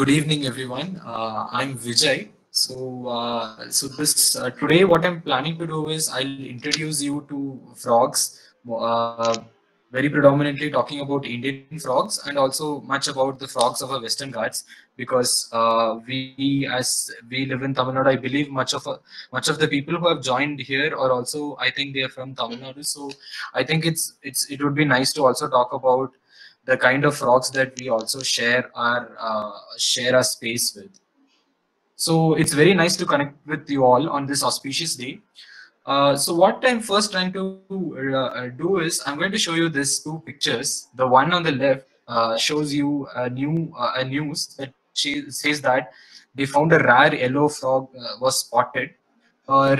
Good evening, everyone. Uh, I'm Vijay. So, uh, so this uh, today, what I'm planning to do is I'll introduce you to frogs, uh, very predominantly talking about Indian frogs and also much about the frogs of our Western Ghats because uh, we, as we live in Tamil Nadu, I believe much of much of the people who have joined here are also, I think they are from Tamil Nadu. So, I think it's it's it would be nice to also talk about the kind of frogs that we also share our uh, share our space with. So it's very nice to connect with you all on this auspicious day. Uh, so what I'm first trying to uh, do is I'm going to show you these two pictures. The one on the left uh, shows you a new uh, a news that she says that they found a rare yellow frog uh, was spotted.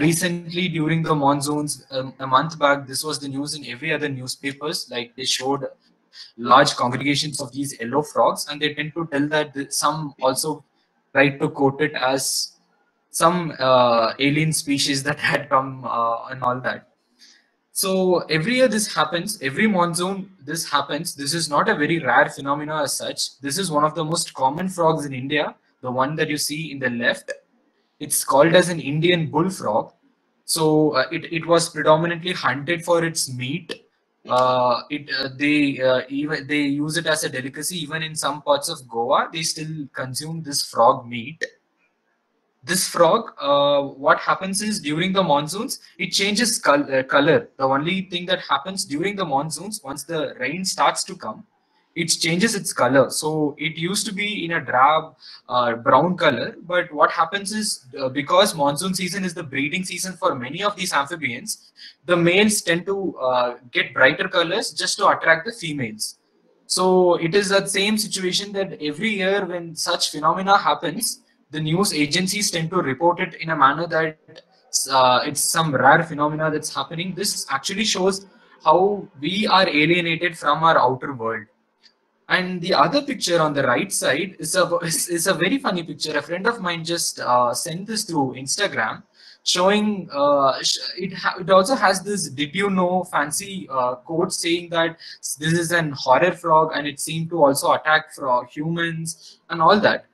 recently, during the monsoons, um, a month back, this was the news in every other newspapers. Like they showed large congregations of these yellow frogs, and they tend to tell that some also try to quote it as some uh, alien species that had come uh, and all that. So every year this happens, every monsoon this happens. This is not a very rare phenomena as such. This is one of the most common frogs in India, the one that you see in the left. It's called as an Indian bullfrog. So uh, it, it was predominantly hunted for its meat uh, it uh, they uh, even they use it as a delicacy even in some parts of goa. They still consume this frog meat. This frog uh, what happens is during the monsoons it changes col uh, color. The only thing that happens during the monsoons once the rain starts to come it changes its color. So it used to be in a drab uh, brown color, but what happens is uh, because monsoon season is the breeding season for many of these amphibians, the males tend to uh, get brighter colors just to attract the females. So it is that same situation that every year when such phenomena happens, the news agencies tend to report it in a manner that uh, it's some rare phenomena that's happening. This actually shows how we are alienated from our outer world and the other picture on the right side is a, is, a very funny picture. A friend of mine just uh, sent this through Instagram showing uh, it, it also has this did you know fancy uh, quote saying that this is an horror frog and it seemed to also attack for humans and all that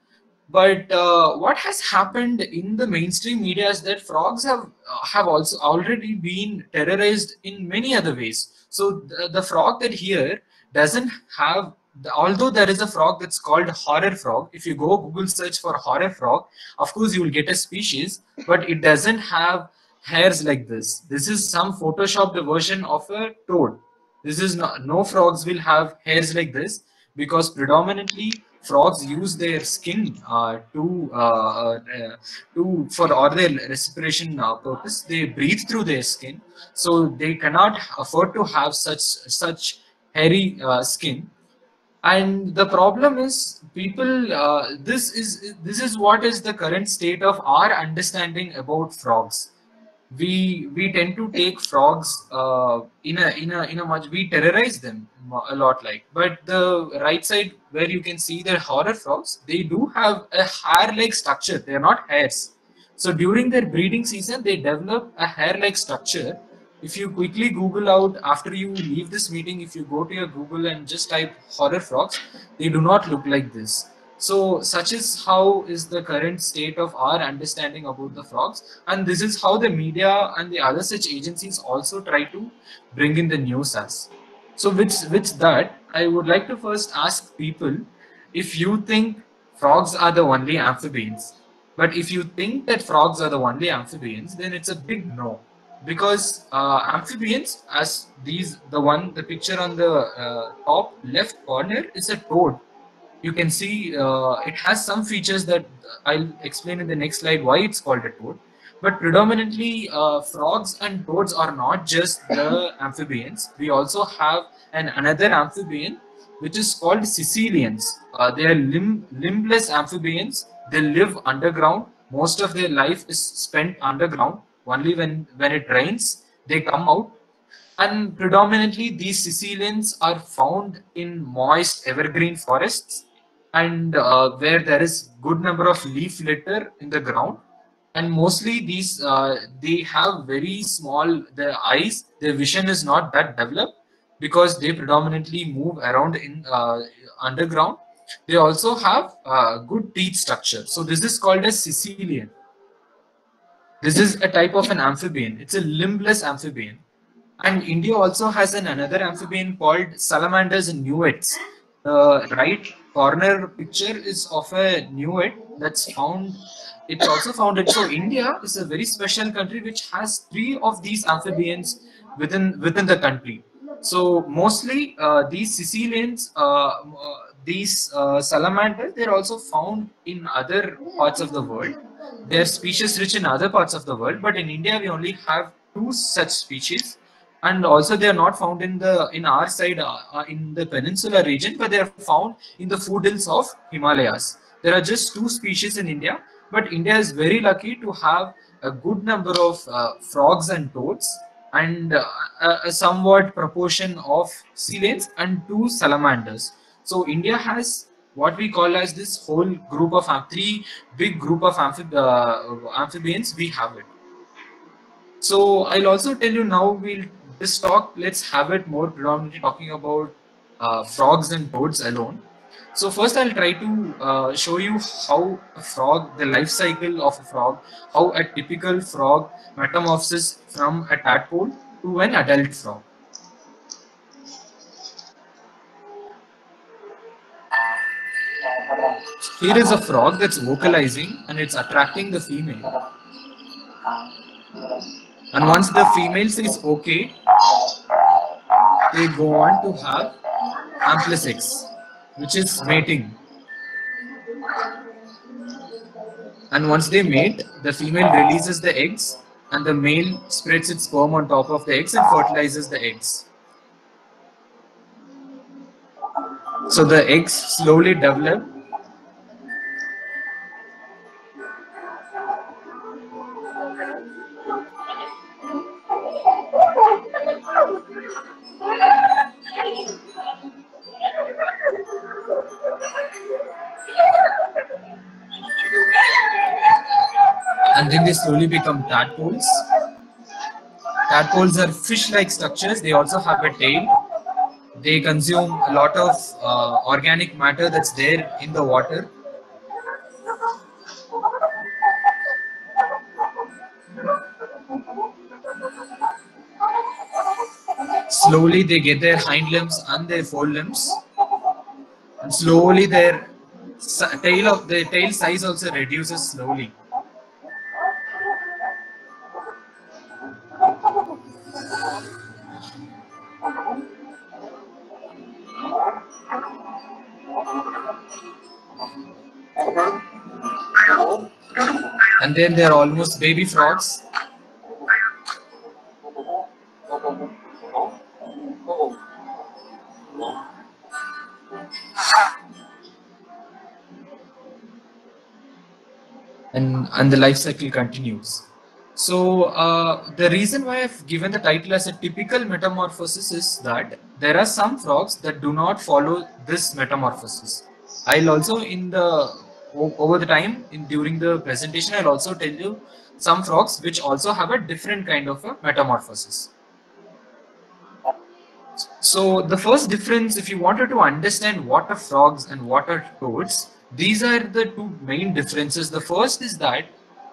but uh, what has happened in the mainstream media is that frogs have have also already been terrorized in many other ways so the frog that here doesn't have although there is a frog that's called horror frog if you go google search for horror frog of course you will get a species but it doesn't have hairs like this. This is some photoshopped version of a toad. This is not no frogs will have hairs like this because predominantly frogs use their skin uh, to uh, uh, to for all their respiration uh, purpose. They breathe through their skin. So they cannot afford to have such such hairy uh, skin and the problem is people uh, this is this is what is the current state of our understanding about frogs. We we tend to take frogs uh, in a in a in a much we terrorize them a lot like. But the right side where you can see the horror frogs they do have a hair like structure. They are not hairs. So during their breeding season they develop a hair like structure if you quickly google out after you leave this meeting if you go to your google and just type horror frogs they do not look like this. So such is how is the current state of our understanding about the frogs. And this is how the media and the other such agencies also try to bring in the news as. So with with that i would like to first ask people if you think frogs are the only amphibians but if you think that frogs are the only amphibians then it's a big no because uh, amphibians as these the one the picture on the uh, top left corner is a toad. You can see uh, it has some features that i'll explain in the next slide why it's called a toad. But predominantly uh, frogs and toads are not just the amphibians. We also have an another amphibian which is called caecilians uh, they are limb, limbless amphibians. They live underground. Most of their life is spent underground only when when it rains they come out. And predominantly these caecilians are found in moist evergreen forests. And uh, where there is good number of leaf litter in the ground. And mostly these uh, they have very small their eyes their vision is not that developed. Because they predominantly move around in uh, underground. They also have uh, good teeth structure. So this is called a caecilian. This is a type of an amphibian. It's a limbless amphibian. And India also has an another amphibian called salamanders and newts. The right corner picture is of a newt that's found. It's also found in so India is a very special country which has three of these amphibians within within the country. So mostly uh, these caecilians, uh, uh, these uh, salamanders, they're also found in other parts of the world. They're species rich in other parts of the world, but in India we only have two such species. And also they are not found in the in our side uh, uh, in the peninsular region but they are found in the foothills of himalayas. There are just two species in india but india is very lucky to have a good number of uh, frogs and toads and uh, a, a somewhat proportion of caecilians and two salamanders so india has what we call as this whole group of three big group of amphib uh, amphibians we have it so I'll also tell you now we'll this talk, let's have it more predominantly talking about uh, frogs and toads alone. So first I'll try to uh, show you how a frog, the life cycle of a frog, how a typical frog metamorphoses from a tadpole to an adult frog. Here is a frog that's vocalizing and it's attracting the female. And once the female says okay, they go on to have amplexus, which is mating. And once they mate, the female releases the eggs and the male spreads its sperm on top of the eggs and fertilizes the eggs. So the eggs slowly develop they slowly become tadpoles. Tadpoles are fish-like structures. They also have a tail. They consume a lot of uh, organic matter that's there in the water. Slowly they get their hind limbs and their fore limbs. And slowly their tail of the tail size also reduces slowly. Then they're almost baby frogs. And, and the life cycle continues. So uh, the reason why I've given the title as a typical metamorphosis is that there are some frogs that do not follow this metamorphosis. I'll also in the over the time in during the presentation i'll also tell you some frogs which also have a different kind of a metamorphosis. So the first difference if you wanted to understand what are frogs and what are toads these are the two main differences. The first is that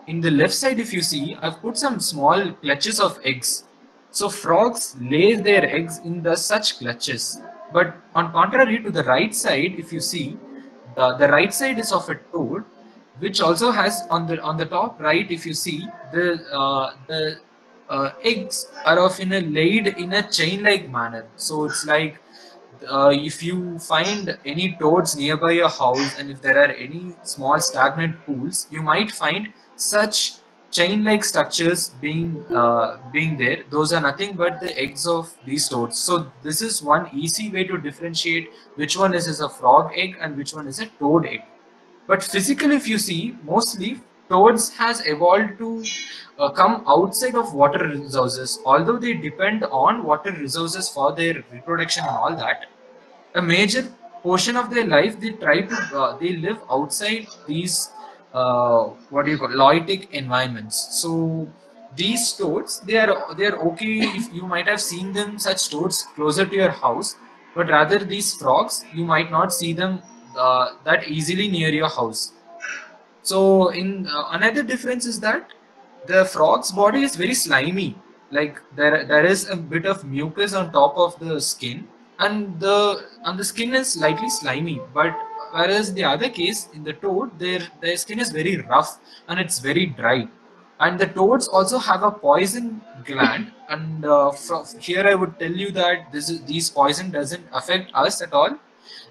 in the left side if you see i've put some small clutches of eggs. So frogs lay their eggs in the such clutches. But on contrary to the right side if you see the, the right side is of a toad, which also has on the on the top right, if you see the uh, the uh, eggs are of in a laid in a chain-like manner. So it's like uh, if you find any toads nearby your house, and if there are any small stagnant pools, you might find such chain-like structures being uh, being there. Those are nothing but the eggs of these toads. So this is one easy way to differentiate which one is, is a frog egg and which one is a toad egg. But physically, if you see, mostly toads has evolved to uh, come outside of water resources. Although they depend on water resources for their reproduction and all that, a major portion of their life they try to uh, they live outside these uh, what do you call lotic environments. So these toads, they are they are okay if you might have seen them such toads closer to your house, but rather these frogs, you might not see them uh, that easily near your house. So in uh, another difference is that the frog's body is very slimy. Like there there is a bit of mucus on top of the skin, and the and the skin is slightly slimy. But whereas the other case in the toad, their their skin is very rough and it's very dry. And the toads also have a poison gland. And uh, from here, I would tell you that this is, these poison doesn't affect us at all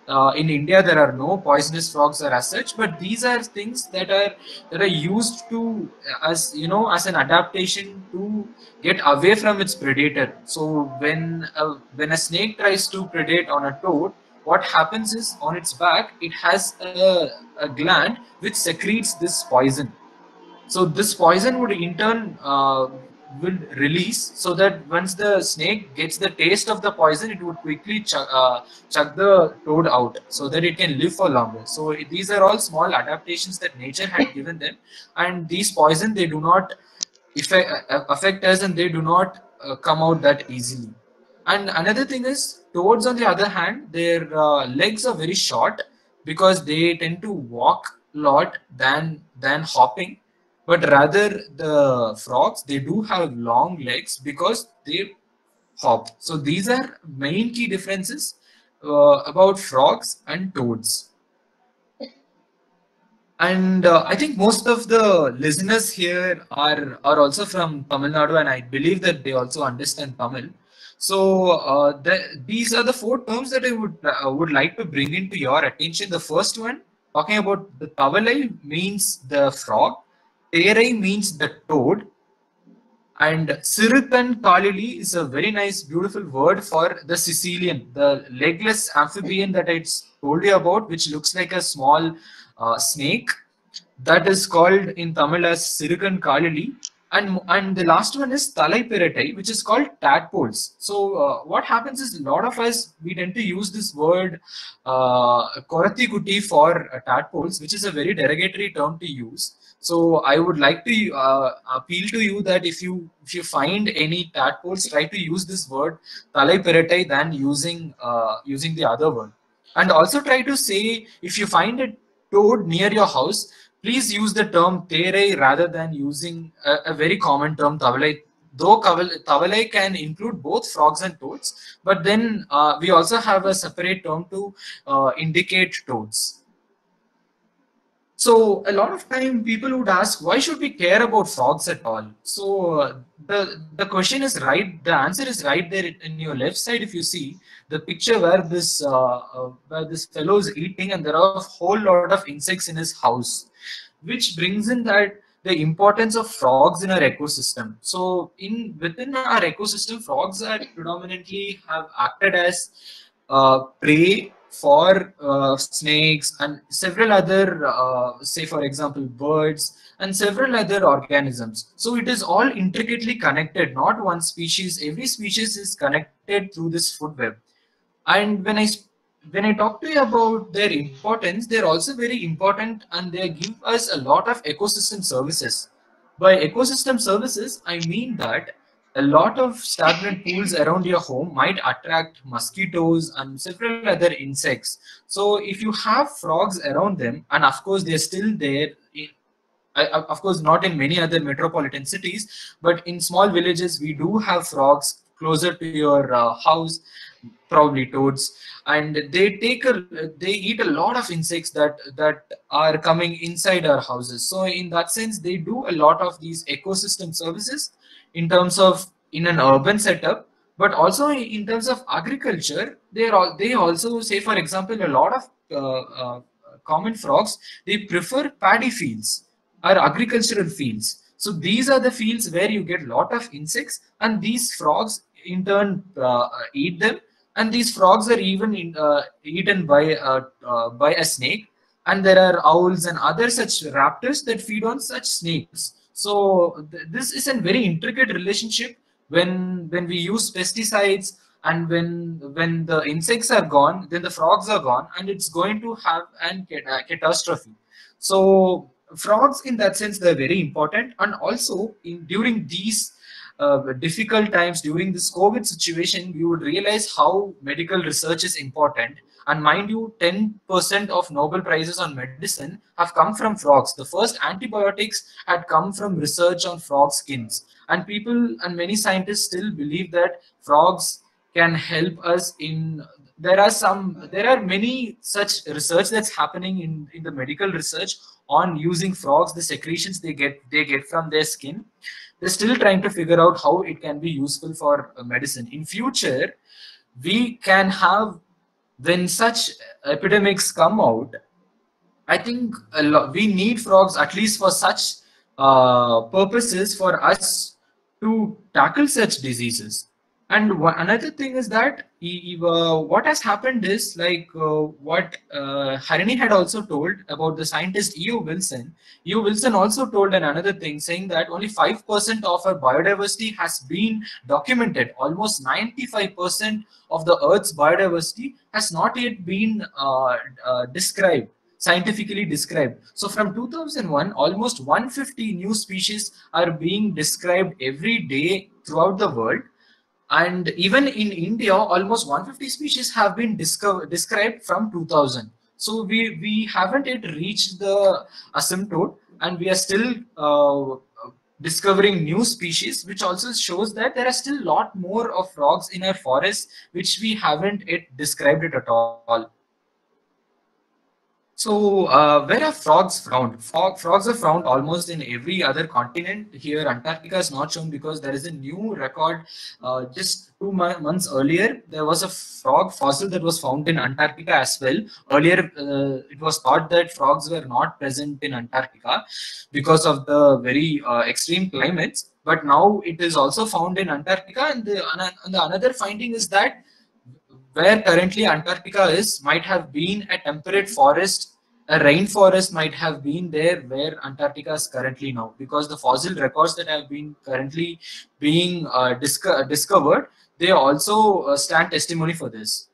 uh, in India, there are no poisonous frogs or as such, but these are things that are that are used to as you know as an adaptation to get away from its predator. So when a, when a snake tries to predate on a toad, what happens is on its back it has a, a gland which secretes this poison. So this poison would in turn uh, will release so that once the snake gets the taste of the poison, it would quickly chuck, uh, chuck the toad out so that it can live for longer. So these are all small adaptations that nature had given them, and these poison they do not affect, uh, affect us and they do not uh, come out that easily. And another thing is toads, on the other hand, their uh, legs are very short because they tend to walk a lot than than hopping. But rather the frogs they do have long legs because they hop. So these are main key differences uh, about frogs and toads. And uh, i think most of the listeners here are are also from tamil nadu and i believe that they also understand tamil so uh, the, these are the four terms that i would uh, would like to bring into your attention the first one talking about the tavalai means the frog Terai means the toad. And Sirukan Kalili is a very nice, beautiful word for the caecilian, the legless amphibian that I told you about, which looks like a small uh, snake. That is called in Tamil as Sirukan Kalili. And, and the last one is Talai Piratai, which is called tadpoles. So uh, what happens is a lot of us, we tend to use this word uh, Korati Kuti for uh, tadpoles, which is a very derogatory term to use. So I would like to uh, appeal to you that if you if you find any tadpoles, try to use this word talai piratai than using uh, using the other word. And also try to say if you find a toad near your house, please use the term tere rather than using a, a very common term tavalai. Though tavalai can include both frogs and toads, but then uh, we also have a separate term to uh, indicate toads. So a lot of time people would ask, why should we care about frogs at all? So uh, the the question is right. The answer is right there in your left side. If you see the picture where this uh, uh, where this fellow is eating, and there are a whole lot of insects in his house, which brings in that the importance of frogs in our ecosystem. So in within our ecosystem, frogs are predominantly have acted as uh, prey for uh, snakes and several other, uh, say for example, birds and several other organisms. So it is all intricately connected, not one species. Every species is connected through this food web. And when I when I talk to you about their importance, they're also very important and they give us a lot of ecosystem services. By ecosystem services, I mean that a lot of stagnant pools around your home might attract mosquitoes and several other insects. So if you have frogs around them, and of course they're still there, of course not in many other metropolitan cities, but in small villages we do have frogs closer to your uh, house, probably toads, and they take a they eat a lot of insects that that are coming inside our houses. So in that sense, they do a lot of these ecosystem services in terms of in an urban setup but also in terms of agriculture they are all, they also say for example a lot of uh, uh, common frogs they prefer paddy fields or agricultural fields. So these are the fields where you get a lot of insects and these frogs in turn uh, eat them and these frogs are even in, uh, eaten by uh, uh, by a snake. And there are owls and other such raptors that feed on such snakes. So th this is a very intricate relationship when when we use pesticides and when when the insects are gone, then the frogs are gone, and it's going to have an uh, catastrophe. So frogs, in that sense, they're very important, and also in during these uh, difficult times during this COVID situation, you would realize how medical research is important And mind you, 10% of Nobel Prizes on medicine have come from frogs. The first antibiotics had come from research on frog skins. And people and many scientists still believe that frogs can help us in there are some there are many such research that's happening in in the medical research on using frogs the secretions they get they get from their skin they're still trying to figure out how it can be useful for medicine. In future we can have when such epidemics come out i think we need frogs at least for such uh, purposes for us to tackle such diseases and another thing is that uh, what has happened is like uh, what uh, Harini had also told about the scientist E.O. Wilson. E.O. Wilson also told another thing saying that only 5% of our biodiversity has been documented. Almost 95% of the Earth's biodiversity has not yet been uh, uh, described scientifically described. So from 2001, almost 150 new species are being described every day throughout the world and even in India, almost 150 species have been described from 2000. So we, we haven't yet reached the asymptote and we are still uh, discovering new species, which also shows that there are still a lot more of frogs in our forests, which we haven't yet described it at all. So, uh, where are frogs found? Frog, frogs are found almost in every other continent. Here, Antarctica is not shown because there is a new record. Uh, just two months earlier, there was a frog fossil that was found in Antarctica as well. Earlier, uh, it was thought that frogs were not present in Antarctica because of the very uh, extreme climates. But now it is also found in Antarctica. And the, and the another finding is that where currently Antarctica is might have been a temperate forest a rainforest might have been there where Antarctica is currently now because the fossil records that have been currently being uh, disco discovered, they also uh, stand testimony for this.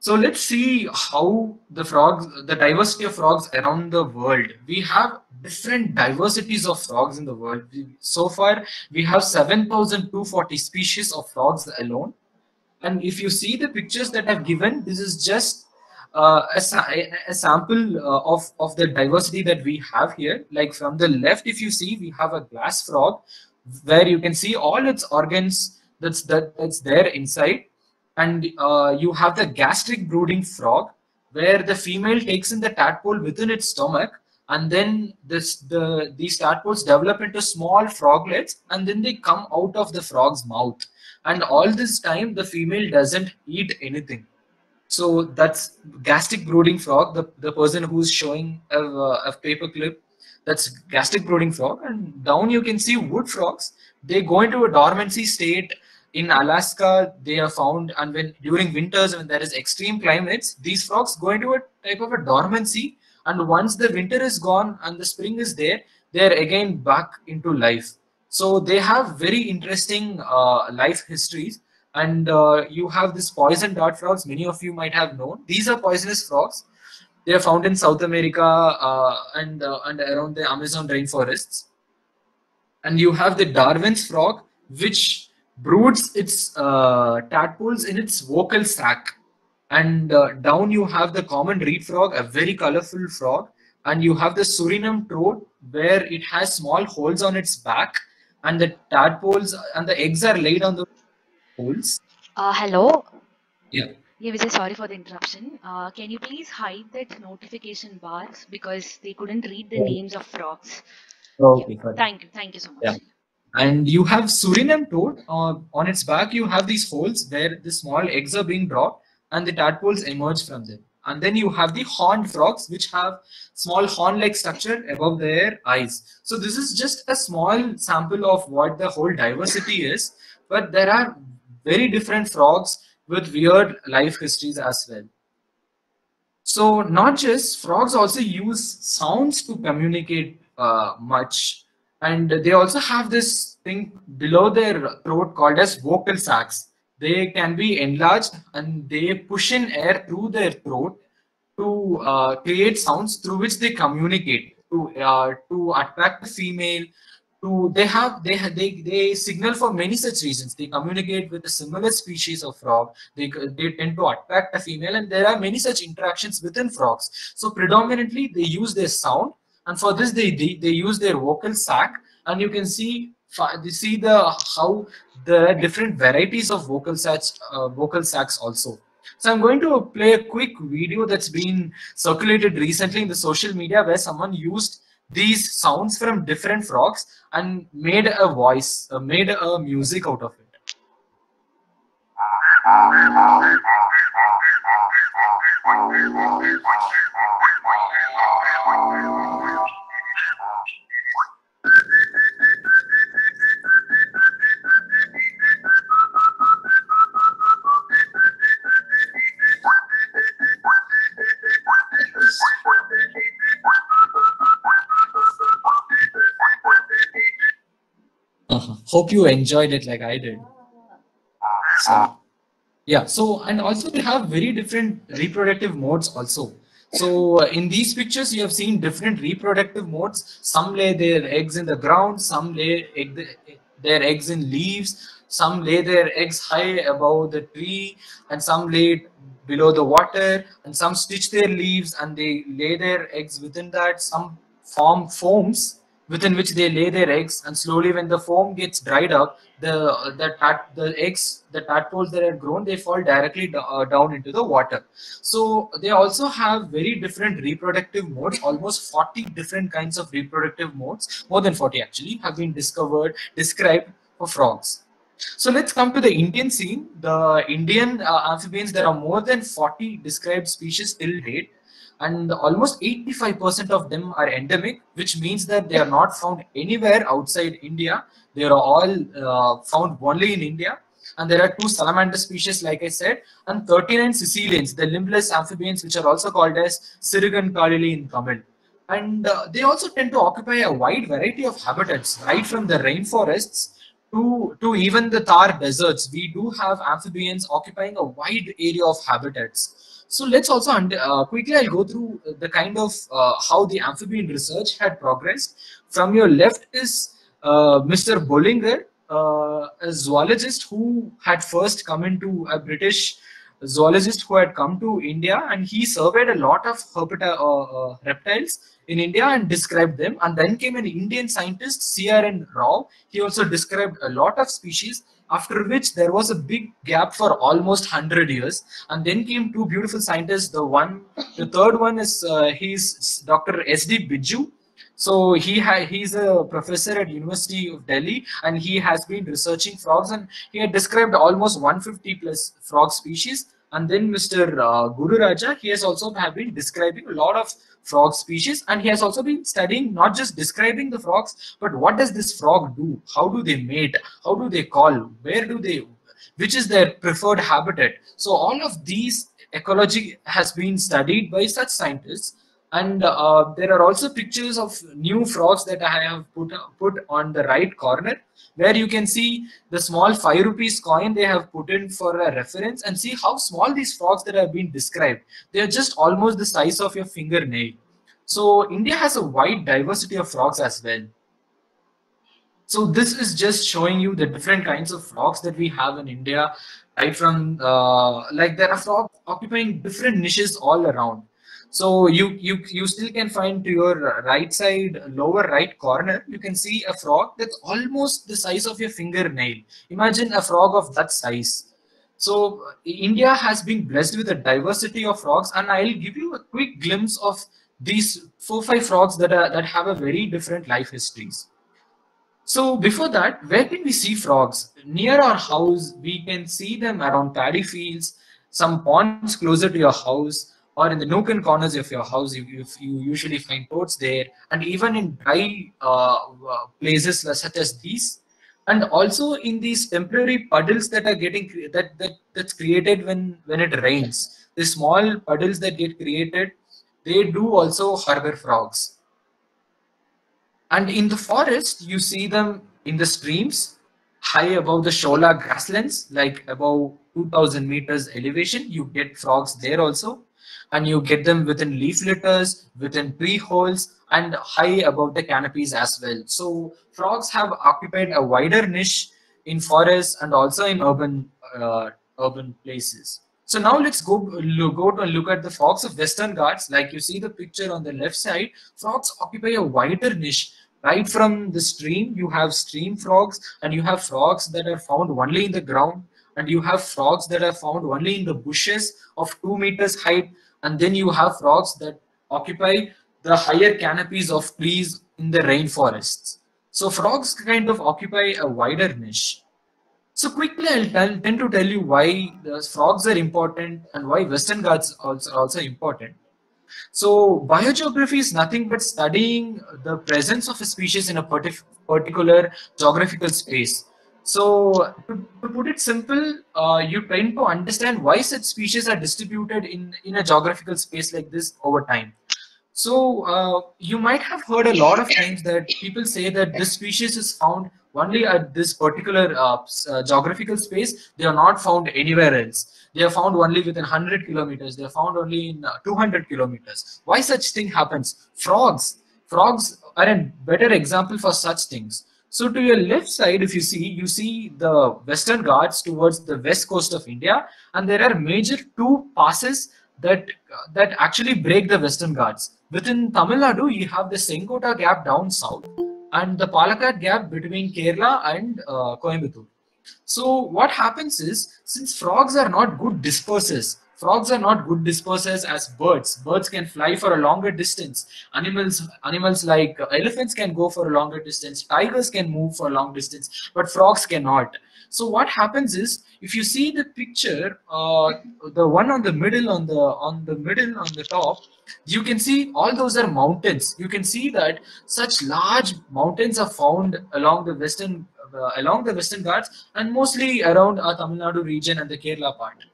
So let's see how the frogs, the diversity of frogs around the world. We have different diversities of frogs in the world. So far, we have 7,240 species of frogs alone. And if you see the pictures that I've given, this is just uh, a, a, sample uh, of, of the diversity that we have here. Like from the left, if you see, we have a glass frog where you can see all its organs that's, that, that's there inside. And uh, you have the gastric brooding frog where the female takes in the tadpole within its stomach and then this the these tadpoles develop into small froglets and then they come out of the frog's mouth and all this time the female doesn't eat anything so that's gastric brooding frog, the, the person who's showing a, a paper clip, that's gastric brooding frog. And down you can see wood frogs. They go into a dormancy state. In Alaska, they are found, and when during winters, when there is extreme climates, these frogs go into a type of a dormancy. And once the winter is gone and the spring is there, they are again back into life. So they have very interesting uh, life histories. And uh, you have this poison dart frogs. Many of you might have known. These are poisonous frogs. They are found in south america uh, and uh, and around the amazon rainforests. And you have the darwin's frog which broods its uh, tadpoles in its vocal sac. And uh, down you have the common reed frog a very colorful frog. And you have the suriname toad where it has small holes on its back and the tadpoles and the eggs are laid on the holes. Uh, hello. Yeah. Yeah, Vijay, sorry for the interruption. Uh, can you please hide that notification bars because they couldn't read the names of frogs. Okay, yeah. Thank you. Thank you so much. Yeah. And you have Suriname toad. Uh, on its back, you have these holes where the small eggs are being dropped and the tadpoles emerge from them. And then you have the horned frogs, which have small horn-like structure above their eyes. So this is just a small sample of what the whole diversity is. But there are very different frogs with weird life histories as well. So not just frogs also use sounds to communicate uh, much and they also have this thing below their throat called as vocal sacs. They can be enlarged and they push in air through their throat to uh, create sounds through which they communicate to uh, to attract the female to they have they they they signal for many such reasons. They communicate with a similar species of frog. They they tend to attract a female, and there are many such interactions within frogs. So predominantly they use their sound, and for this they they, they use their vocal sac, and you can see you see the how the different varieties of vocal sacs uh, vocal sacs also. So I'm going to play a quick video that's been circulated recently in the social media where someone used these sounds from different frogs and made a voice, uh, made a music out of it. Hope you enjoyed it like I did. So, yeah, so and also they have very different reproductive modes also. So uh, in these pictures, you have seen different reproductive modes. Some lay their eggs in the ground, some lay egg, their eggs in leaves, some lay their eggs high above the tree, and some lay below the water, and some stitch their leaves and they lay their eggs within that. Some form foams within which they lay their eggs and slowly when the foam gets dried up the the tat, the eggs the tadpoles that are grown they fall directly uh, down into the water. So they also have very different reproductive modes almost 40 different kinds of reproductive modes more than 40 actually have been discovered described for frogs. So let's come to the Indian scene. The Indian uh, amphibians, there are more than 40 described species till date and almost 85% of them are endemic, which means that they are not found anywhere outside India. They are all uh, found only in India. And there are two salamander species, like I said, and 39 caecilians, the limbless amphibians, which are also called as Sirigan Kalili in Tamil. And uh, they also tend to occupy a wide variety of habitats, right from the rainforests to, to even the Thar deserts. We do have amphibians occupying a wide area of habitats. So let's also uh, quickly I'll go through the kind of uh, how the amphibian research had progressed. From your left is uh, Mr. Boulenger, uh, a zoologist who had first come into a British zoologist who had come to India and he surveyed a lot of uh, uh, reptiles in India and described them. And then came an Indian scientist, C.R.N. Rao. He also described a lot of species after which there was a big gap for almost 100 years and then came two beautiful scientists. The one the third one is uh, he's dr sd biju. So he he's a professor at university of delhi and he has been researching frogs and he had described almost 150 plus frog species. And then mr uh, guru raja he has also have been describing a lot of frog species and he has also been studying not just describing the frogs but what does this frog do? How do they mate? How do they call? Where do they which is their preferred habitat? So all of these ecology has been studied by such scientists and uh, there are also pictures of new frogs that I have put, put on the right corner where you can see the small 5 rupees coin they have put in for a reference and see how small these frogs that have been described. They are just almost the size of your fingernail. So India has a wide diversity of frogs as well. So this is just showing you the different kinds of frogs that we have in India, right from uh, like there are frogs occupying different niches all around. So you, you, you still can find to your right side, lower right corner, you can see a frog that's almost the size of your fingernail. Imagine a frog of that size. So India has been blessed with a diversity of frogs and I'll give you a quick glimpse of these four, five frogs that, are, that have a very different life histories. So before that, where can we see frogs? Near our house, we can see them around paddy fields, some ponds closer to your house, or in the nook and corners of your house, you, you, you usually find toads there, and even in dry uh, uh, places such as these, and also in these temporary puddles that are getting that that that's created when when it rains. The small puddles that get created, they do also harbor frogs. And in the forest, you see them in the streams, high above the shola grasslands, like above 2000 meters elevation. You get frogs there also and you get them within leaf litters, within tree holes, and high above the canopies as well. So frogs have occupied a wider niche in forests and also in urban uh, urban places. So now let's go go to look at the frogs of Western Ghats. Like you see the picture on the left side, frogs occupy a wider niche. Right from the stream, you have stream frogs, and you have frogs that are found only in the ground, and you have frogs that are found only in the bushes of two meters height, and then you have frogs that occupy the higher canopies of trees in the rainforests. So frogs kind of occupy a wider niche. So quickly, I'll tell, tend to tell you why the frogs are important and why Western Ghats also are also important. So biogeography is nothing but studying the presence of a species in a particular geographical space. So to, put it simple, uh, you tend to understand why such species are distributed in, in a geographical space like this over time. So uh, you might have heard a lot of times that people say that this species is found only at this particular uh, uh, geographical space. They are not found anywhere else. They are found only within 100 kilometers. They are found only in uh, 200 kilometers. Why such thing happens? Frogs. Frogs are a better example for such things. So to your left side, if you see, you see the Western Ghats towards the west coast of India, and there are major two passes that that actually break the Western Ghats. Within Tamil Nadu, you have the Senkota Gap down south and the Palakkad Gap between Kerala and uh, Coimbatore. So what happens is, since frogs are not good dispersers, frogs are not good dispersers as birds. Birds can fly for a longer distance. Animals, animals like elephants can go for a longer distance. Tigers can move for a long distance, but frogs cannot. So what happens is, if you see the picture, uh, the one on the middle, on the on the middle, on the top, you can see all those are mountains. You can see that such large mountains are found along the western uh, along the western Ghats and mostly around our Tamil Nadu region and the Kerala part.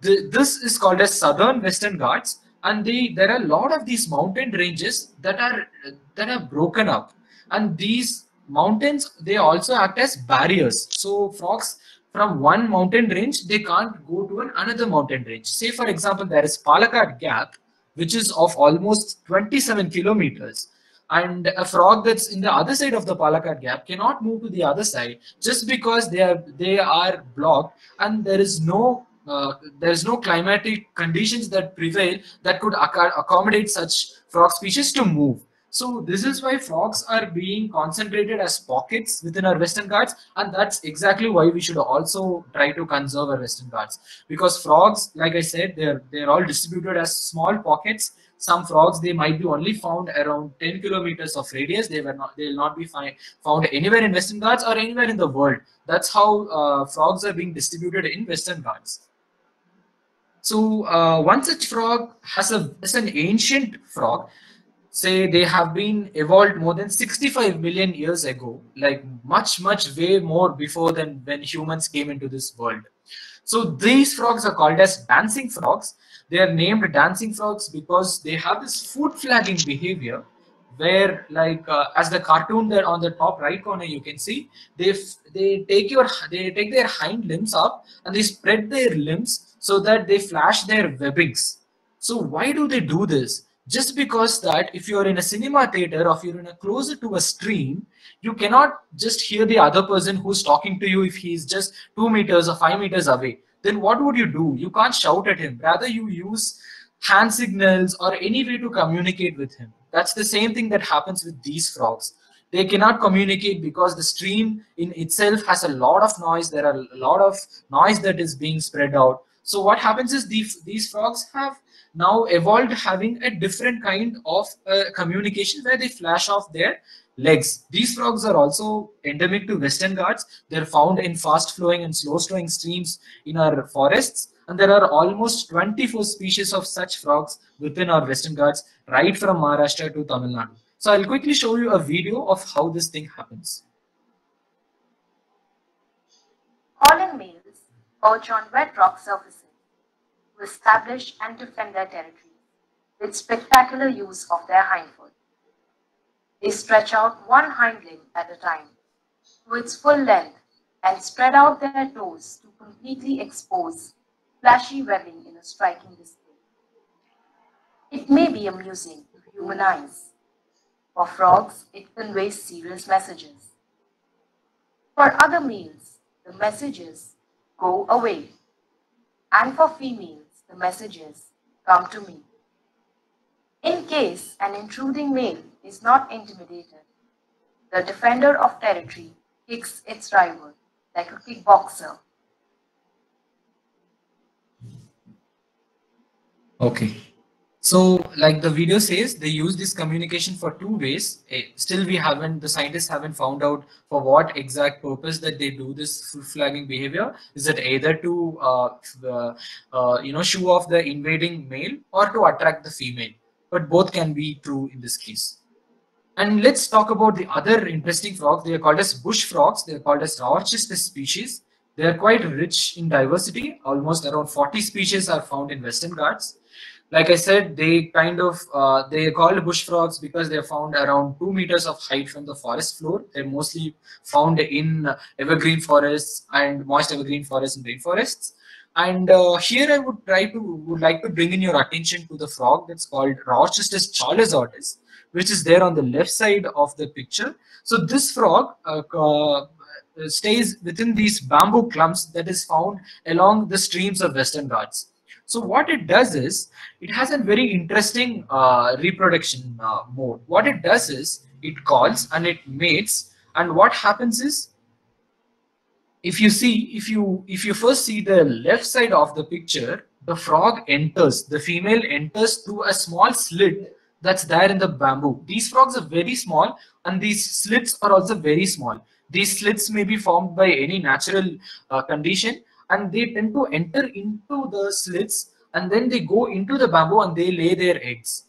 The, this is called as southern western Ghats, and the, there are a lot of these mountain ranges that are that are broken up, and these mountains they also act as barriers. So frogs from one mountain range they can't go to an another mountain range. Say for example there is palakkad gap which is of almost 27 kilometers. And a frog that's in the other side of the palakkad gap cannot move to the other side just because they are they are blocked and there is no uh, there is no climatic conditions that prevail that could accommodate such frog species to move so this is why frogs are being concentrated as pockets within our Western Ghats, and that's exactly why we should also try to conserve our Western Ghats. Because frogs, like I said, they're they're all distributed as small pockets. Some frogs they might be only found around 10 kilometers of radius. They were not they will not be found anywhere in Western Ghats or anywhere in the world. That's how uh, frogs are being distributed in Western Ghats. So uh, one such frog has a is an ancient frog say they have been evolved more than 65 million years ago like much much way more before than when humans came into this world. So these frogs are called as dancing frogs. They are named dancing frogs because they have this foot flagging behavior where like uh, as the cartoon there on the top right corner you can see they they take your they take their hind limbs up and they spread their limbs so that they flash their webbings. So why do they do this? Just because that if you're in a cinema theater or if you're in a closer to a stream you cannot just hear the other person who's talking to you if he's just two meters or five meters away. Then what would you do? You can't shout at him. Rather you use hand signals or any way to communicate with him. That's the same thing that happens with these frogs. They cannot communicate because the stream in itself has a lot of noise. There are a lot of noise that is being spread out so what happens is these, these frogs have now evolved having a different kind of uh, communication where they flash off their legs. These frogs are also endemic to Western Ghats. They're found in fast flowing and slow flowing streams in our forests. And there are almost 24 species of such frogs within our Western Ghats, right from Maharashtra to Tamil Nadu. So I'll quickly show you a video of how this thing happens. Calling males perch on wet rock surfaces to establish and defend their territory with spectacular use of their hind hindfoot. They stretch out one hind leg at a time to its full length and spread out their toes to completely expose flashy webbing in a striking display. It may be amusing to human eyes, For frogs, it conveys serious messages. For other males, the messages go away. And for females, the message is, come to me. In case an intruding male is not intimidated, the defender of territory kicks its rival like a kickboxer. Okay. So, like the video says, they use this communication for two ways. Eh, Still, we haven't, the scientists haven't found out for what exact purpose that they do this flagging behavior. Is it either to, uh, uh, uh, you know, show off the invading male or to attract the female? But both can be true in this case. And let's talk about the other interesting frogs. They are called as bush frogs. They are called as Raorchestes species. They are quite rich in diversity. Almost around 40 species are found in Western Ghats. Like I said, they kind of uh, they are called bush frogs because they are found around two meters of height from the forest floor. They're mostly found in evergreen forests and moist evergreen forests and rainforests. And uh, here I would try to would like to bring in your attention to the frog that's called Raorchestes chalazodes, which is there on the left side of the picture. So this frog uh, uh, stays within these bamboo clumps that is found along the streams of Western Ghats. So what it does is, it has a very interesting uh, reproduction uh, mode. What it does is, it calls and it mates, and what happens is, if you see, if you if you first see the left side of the picture, the frog enters, the female enters through a small slit that's there in the bamboo. These frogs are very small, and these slits are also very small. These slits may be formed by any natural uh, condition, and they tend to enter into the slits and then they go into the bamboo and they lay their eggs.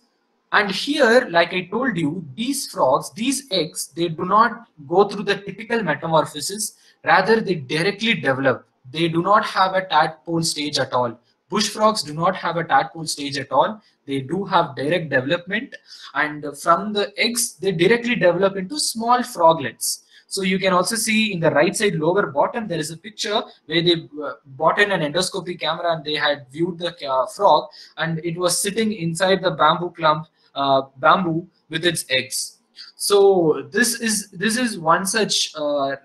And here, like I told you, these frogs, these eggs, they do not go through the typical metamorphosis. Rather, they directly develop. They do not have a tadpole stage at all. Bush frogs do not have a tadpole stage at all. They do have direct development. And from the eggs, they directly develop into small froglets. So you can also see in the right side lower bottom, there is a picture where they uh, bought in an endoscopy camera and they had viewed the uh, frog and it was sitting inside the bamboo clump, uh, bamboo with its eggs. So this is this is one such uh,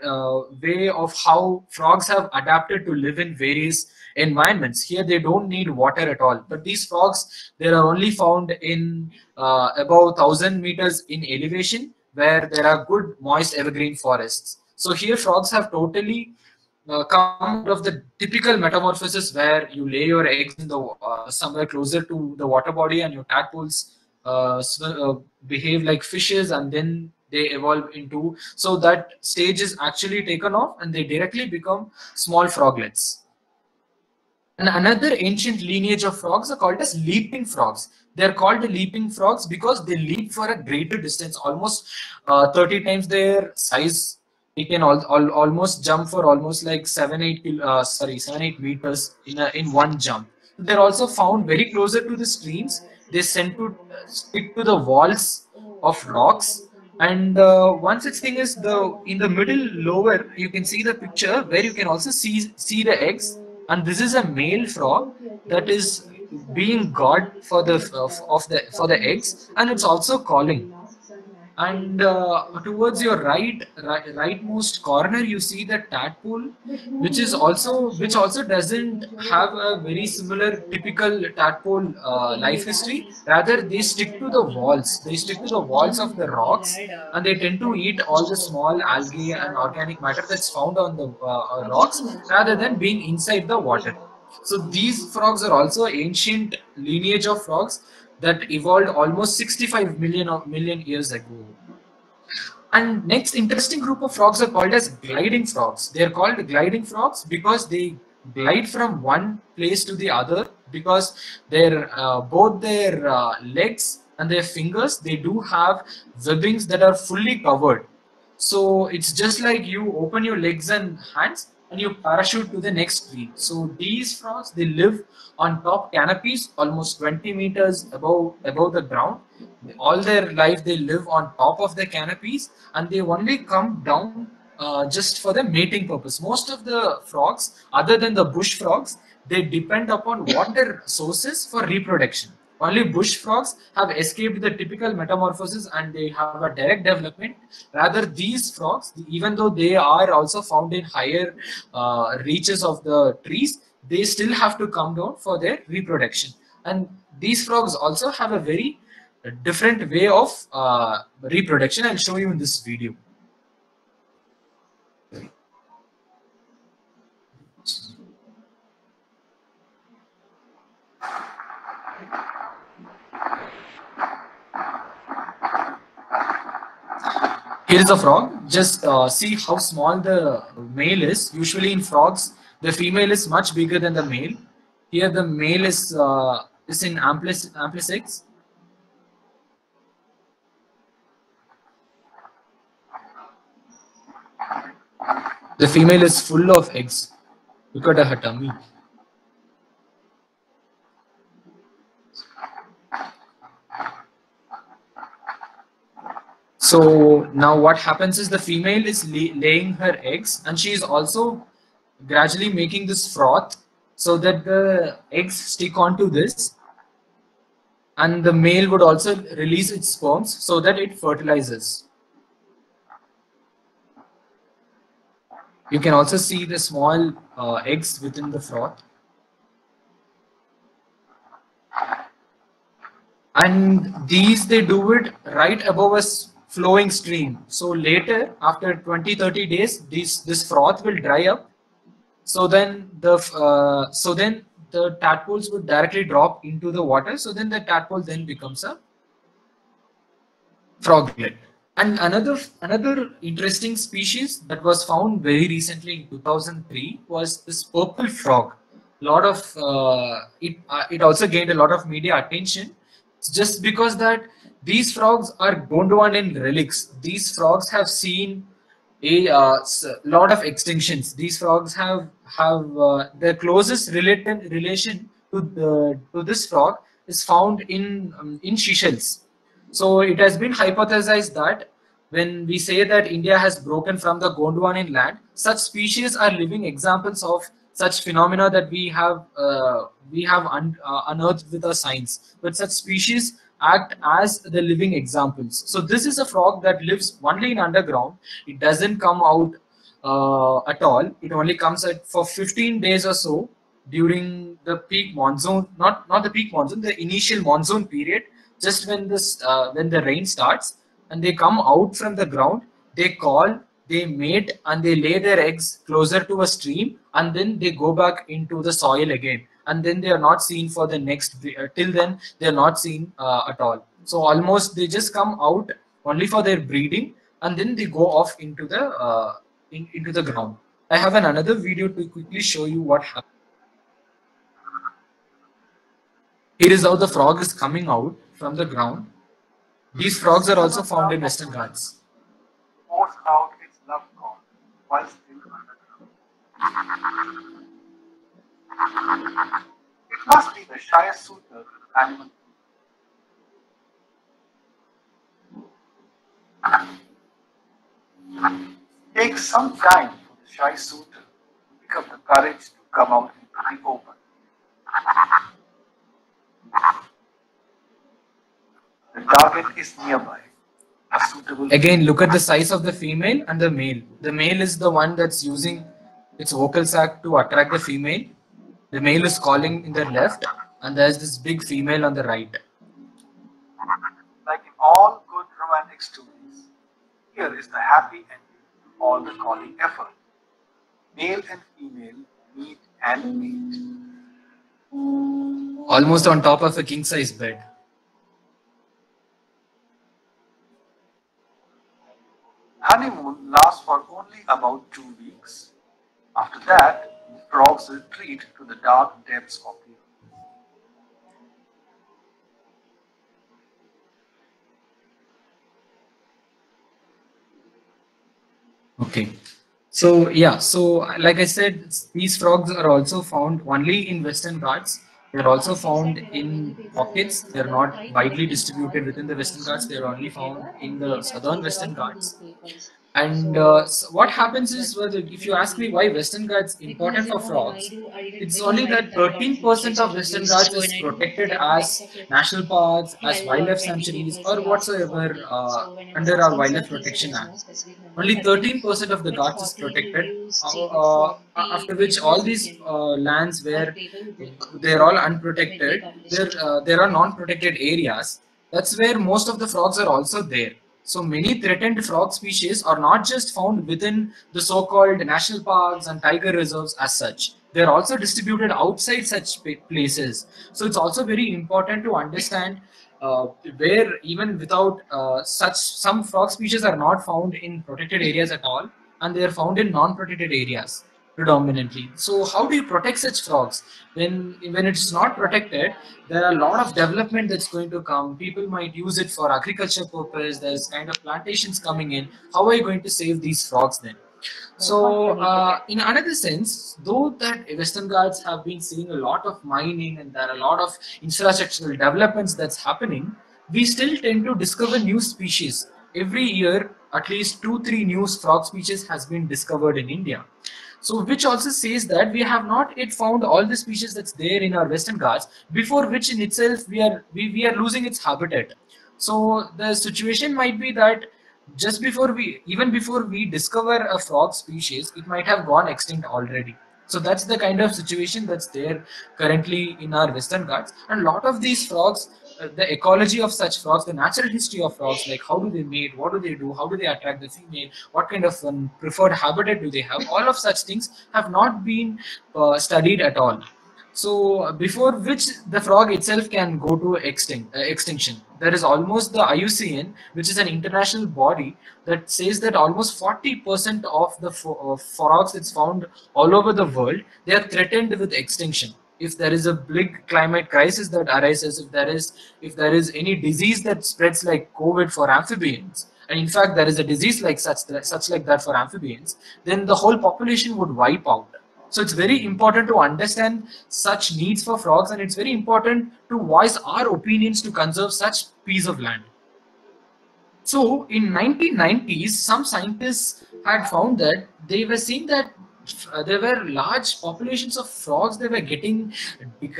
way of how frogs have adapted to live in various environments. Here they don't need water at all, but these frogs they are only found in uh, about thousand meters in elevation where there are good moist evergreen forests. So here frogs have totally uh, come out of the typical metamorphosis where you lay your eggs in the uh, somewhere closer to the water body and your tadpoles uh, uh, behave like fishes and then they evolve into so that stage is actually taken off and they directly become small froglets. And another ancient lineage of frogs are called as leaping frogs. They're called the leaping frogs because they leap for a greater distance, almost uh, 30 times their size. They can al al almost jump for almost like seven, eight, uh, sorry, seven, eight meters in a, in one jump. They're also found very closer to the streams. They tend to stick to the walls of rocks. And uh, one such thing is the in the middle lower, you can see the picture where you can also see see the eggs. And this is a male frog that is being god for the of, the for the eggs and it's also calling. And uh, towards your right, right rightmost corner you see the tadpole which is also which also doesn't have a very similar typical tadpole uh, life history. Rather they stick to the walls. They stick to the walls of the rocks and they tend to eat all the small algae and organic matter that's found on the uh, rocks rather than being inside the water so these frogs are also ancient lineage of frogs that evolved almost 65 million of million years ago. And next interesting group of frogs are called as gliding frogs. They are called gliding frogs because they glide from one place to the other because their uh, both their uh, legs and their fingers they do have webbings that are fully covered. So it's just like you open your legs and hands and you parachute to the next tree. So these frogs they live on top canopies almost 20 meters above above the ground. All their life they live on top of the canopies and they only come down uh, just for the mating purpose. Most of the frogs, other than the bush frogs, they depend upon water sources for reproduction. Only bush frogs have escaped the typical metamorphosis and they have a direct development. Rather, these frogs, even though they are also found in higher uh, reaches of the trees, they still have to come down for their reproduction. And these frogs also have a very different way of uh, reproduction. I'll show you in this video. Here is a frog. Just uh, see how small the male is. Usually in frogs, the female is much bigger than the male. Here the male is uh, is in amplis amplexus. The female is full of eggs. Look at her tummy. So now what happens is the female is lay laying her eggs and she is also gradually making this froth so that the eggs stick onto this and the male would also release its sperms so that it fertilizes. You can also see the small uh, eggs within the froth. And these, they do it right above a flowing stream. So later, after 20, 30 days, this, this froth will dry up. So then the, uh, so then the tadpoles would directly drop into the water. So then the tadpole then becomes a froglet. And another another interesting species that was found very recently in 2003 was this purple frog. A lot of uh, it uh, it also gained a lot of media attention just because that these frogs are Gondwanan relics. These frogs have seen a uh, lot of extinctions. These frogs have have uh, closest related relation to the to this frog is found in um, in Seychelles so it has been hypothesized that when we say that India has broken from the Gondwanan land, such species are living examples of such phenomena that we have uh, we have un uh, unearthed with our science. But such species act as the living examples. So this is a frog that lives only in underground. It doesn't come out uh, at all. It only comes out for 15 days or so during the peak monsoon, not not the peak monsoon, the initial monsoon period, just when this uh, when the rain starts, and they come out from the ground. They call, they mate, and they lay their eggs closer to a stream, and then they go back into the soil again. And then they are not seen for the next uh, till then they are not seen uh, at all. So almost they just come out only for their breeding, and then they go off into the uh, in, into the ground. I have an another video to quickly show you what happened. Here is how the frog is coming out from the ground. These frogs are also found in Western Ghats. Out its love call while still underground. It must be the shyest suitor animal. some time for the shy suitor to pick up the courage to come out into the open. The target is nearby. Again, look at the size of the female and the male. The male is the one that's using its vocal sac to attract the female. The male is calling in the left, and there's this big female on the right. like in all good romantic stories, here is the happy ending to all the calling effort. Male and female meet and mate. Almost on top of a king size bed. Honeymoon lasts for only about two weeks. After that, frogs retreat to the dark depths of the earth. Okay. So yeah, so like I said, these frogs are also found only in Western Ghats. They're also found in pockets. They're not widely distributed within the Western Ghats. They're only found in the southern Western Ghats. And uh, so what happens is, well, if you ask me why Western Ghats important for frogs, it's only that 13% of Western Ghats is protected as national parks, as wildlife sanctuaries, or whatsoever uh, under our Wildlife Protection Act. Only 13% of the Ghats is protected, uh, uh, after which all these uh, lands where they're all unprotected, there uh, there are non-protected areas. That's where most of the frogs are also there. So many threatened frog species are not just found within the so-called national parks and tiger reserves as such. They're also distributed outside such places. So it's also very important to understand uh, where even without uh, such some frog species are not found in protected areas at all and they are found in non-protected areas predominantly. So how do you protect such frogs? When when it's not protected, there are a lot of development that's going to come. People might use it for agriculture purpose. There's kind of plantations coming in. How are you going to save these frogs then? So, uh, in another sense, though that Western Ghats have been seeing a lot of mining and there are a lot of infrastructural developments that's happening, we still tend to discover new species. Every year, at least two, three new frog species has been discovered in India. So, which also says that we have not yet found all the species that's there in our Western Ghats, before which in itself we are we, we are losing its habitat. So the situation might be that just before we even before we discover a frog species, it might have gone extinct already. So that's the kind of situation that's there currently in our Western Ghats. And a lot of these frogs, the ecology of such frogs, the natural history of frogs, like how do they mate, what do they do, how do they attract the female, what kind of um, preferred habitat do they have, all of such things have not been uh, studied at all. So uh, before which the frog itself can go to extinct, uh, extinction. There is almost the IUCN, which is an international body that says that almost 40% of the fro- uh, frogs that's found all over the world, they are threatened with extinction. If there is a big climate crisis that arises, if there is if there is any disease that spreads like COVID for amphibians, and in fact there is a disease like such such like that for amphibians, then the whole population would wipe out. So it's very important to understand such needs for frogs and it's very important to voice our opinions to conserve such piece of land. So in 1990s, some scientists had found that they were seeing that uh, there were large populations of frogs they were getting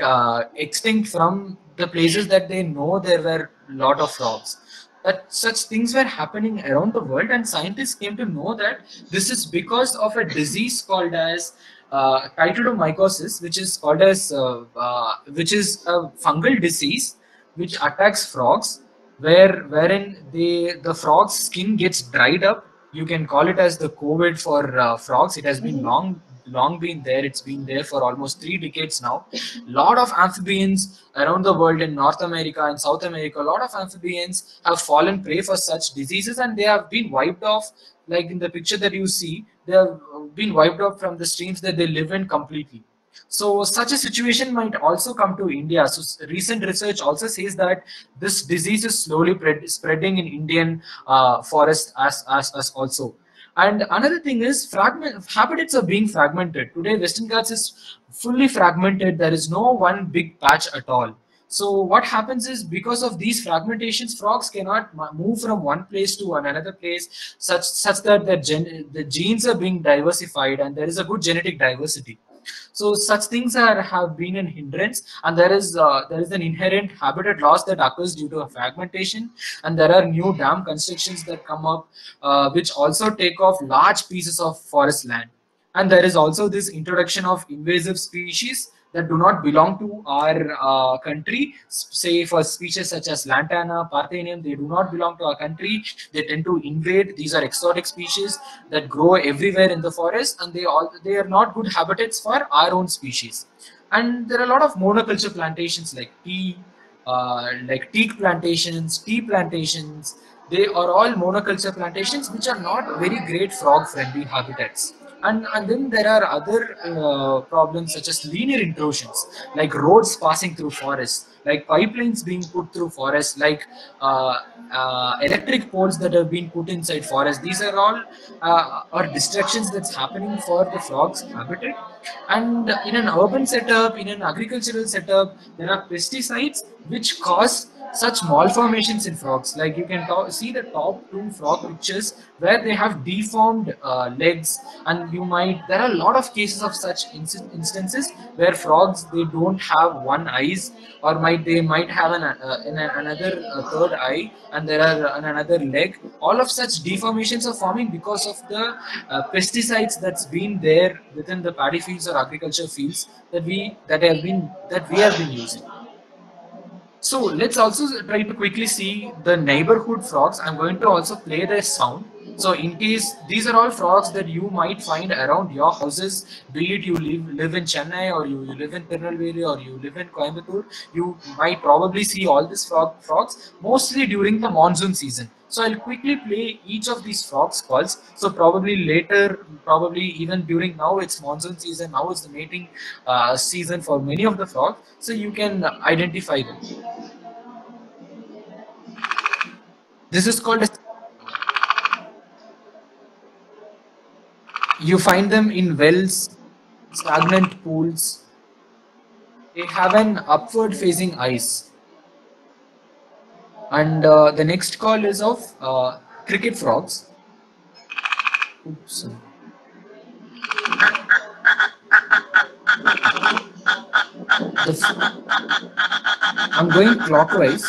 uh, extinct from the places that they know there were a lot of frogs that such things were happening around the world and scientists came to know that this is because of a disease called as uh, which is called as uh, uh, which is a fungal disease which attacks frogs, where wherein they the frog's skin gets dried up. You can call it as the COVID for uh, frogs. It has been long long been there. It's been there for almost three decades now. A lot of amphibians around the world in North America and South America, a lot of amphibians have fallen prey for such diseases and they have been wiped off. Like in the picture that you see, they have been wiped out from the streams that they live in completely. So such a situation might also come to India. So recent research also says that this disease is slowly spreading in Indian uh, forest as, as, as also. And another thing is fragment habitats are being fragmented. Today, Western Ghats is fully fragmented. There is no one big patch at all. So what happens is because of these fragmentations, frogs cannot move from one place to another place, such such that the gen- the genes are being diversified and there is a good genetic diversity. So such things are have been an hindrance, and there is uh, there is an inherent habitat loss that occurs due to fragmentation, and there are new dam constructions that come up, uh, which also take off large pieces of forest land. And there is also this introduction of invasive species that do not belong to our uh, country. Say for species such as lantana, parthenium, they do not belong to our country. They tend to invade. These are exotic species that grow everywhere in the forest, and they all they are not good habitats for our own species. And there are a lot of monoculture plantations like tea, uh, like teak plantations, tea plantations. They are all monoculture plantations which are not very great frog friendly habitats. And, and then there are other uh, problems such as linear intrusions, like roads passing through forests, like pipelines being put through forests, like uh, uh, electric poles that have been put inside forests. These are all uh, are distractions that's happening for the frogs' habitat. And in an urban setup, in an agricultural setup, there are pesticides which cause such malformations in frogs. Like you can see the top two frog pictures where they have deformed uh, legs, and you might there are a lot of cases of such inst- instances where frogs they don't have one eyes, or might they might have an, uh, another uh, third eye, and there are another leg. All of such deformations are forming because of the uh, pesticides that's been there within the paddy fields or agriculture fields that we that have been that we have been using. So let's also try to quickly see the neighborhood frogs. I'm going to also play their sound. So in case these are all frogs that you might find around your houses, be it you live live in Chennai or you, you live in Tirunelveli or you live in Coimbatore, you might probably see all these frog frogs mostly during the monsoon season. So I'll quickly play each of these frogs calls. So probably later, probably even during now it's monsoon season. Now it's the mating uh, season for many of the frogs. So you can identify them. This is called you find them in wells, stagnant pools. They have an upward facing eyes. And uh, the next call is of uh, cricket frogs. Oops. I'm going clockwise.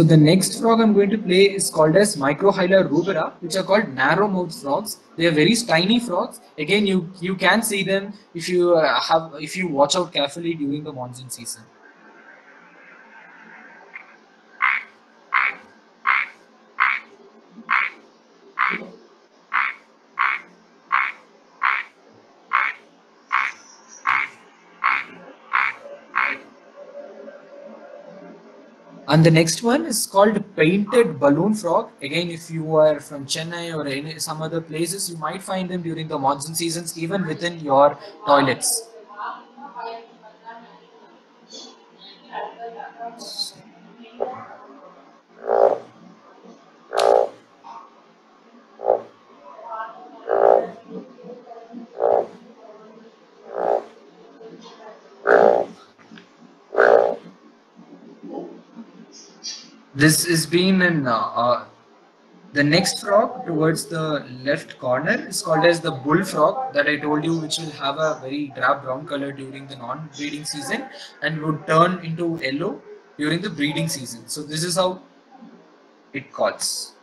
So the next frog I'm going to play is called as Microhyla rubra, which are called narrow mouth frogs. They are very tiny frogs. Again, you you can see them if you uh, have if you watch out carefully during the monsoon season. And the next one is called painted balloon frog. Again, if you are from Chennai or any, some other places, you might find them during the monsoon seasons, even within your toilets. This is being in uh, uh, the next frog towards the left corner is called as the bullfrog that I told you, which will have a very drab brown color during the non-breeding season and would turn into yellow during the breeding season. So this is how it calls.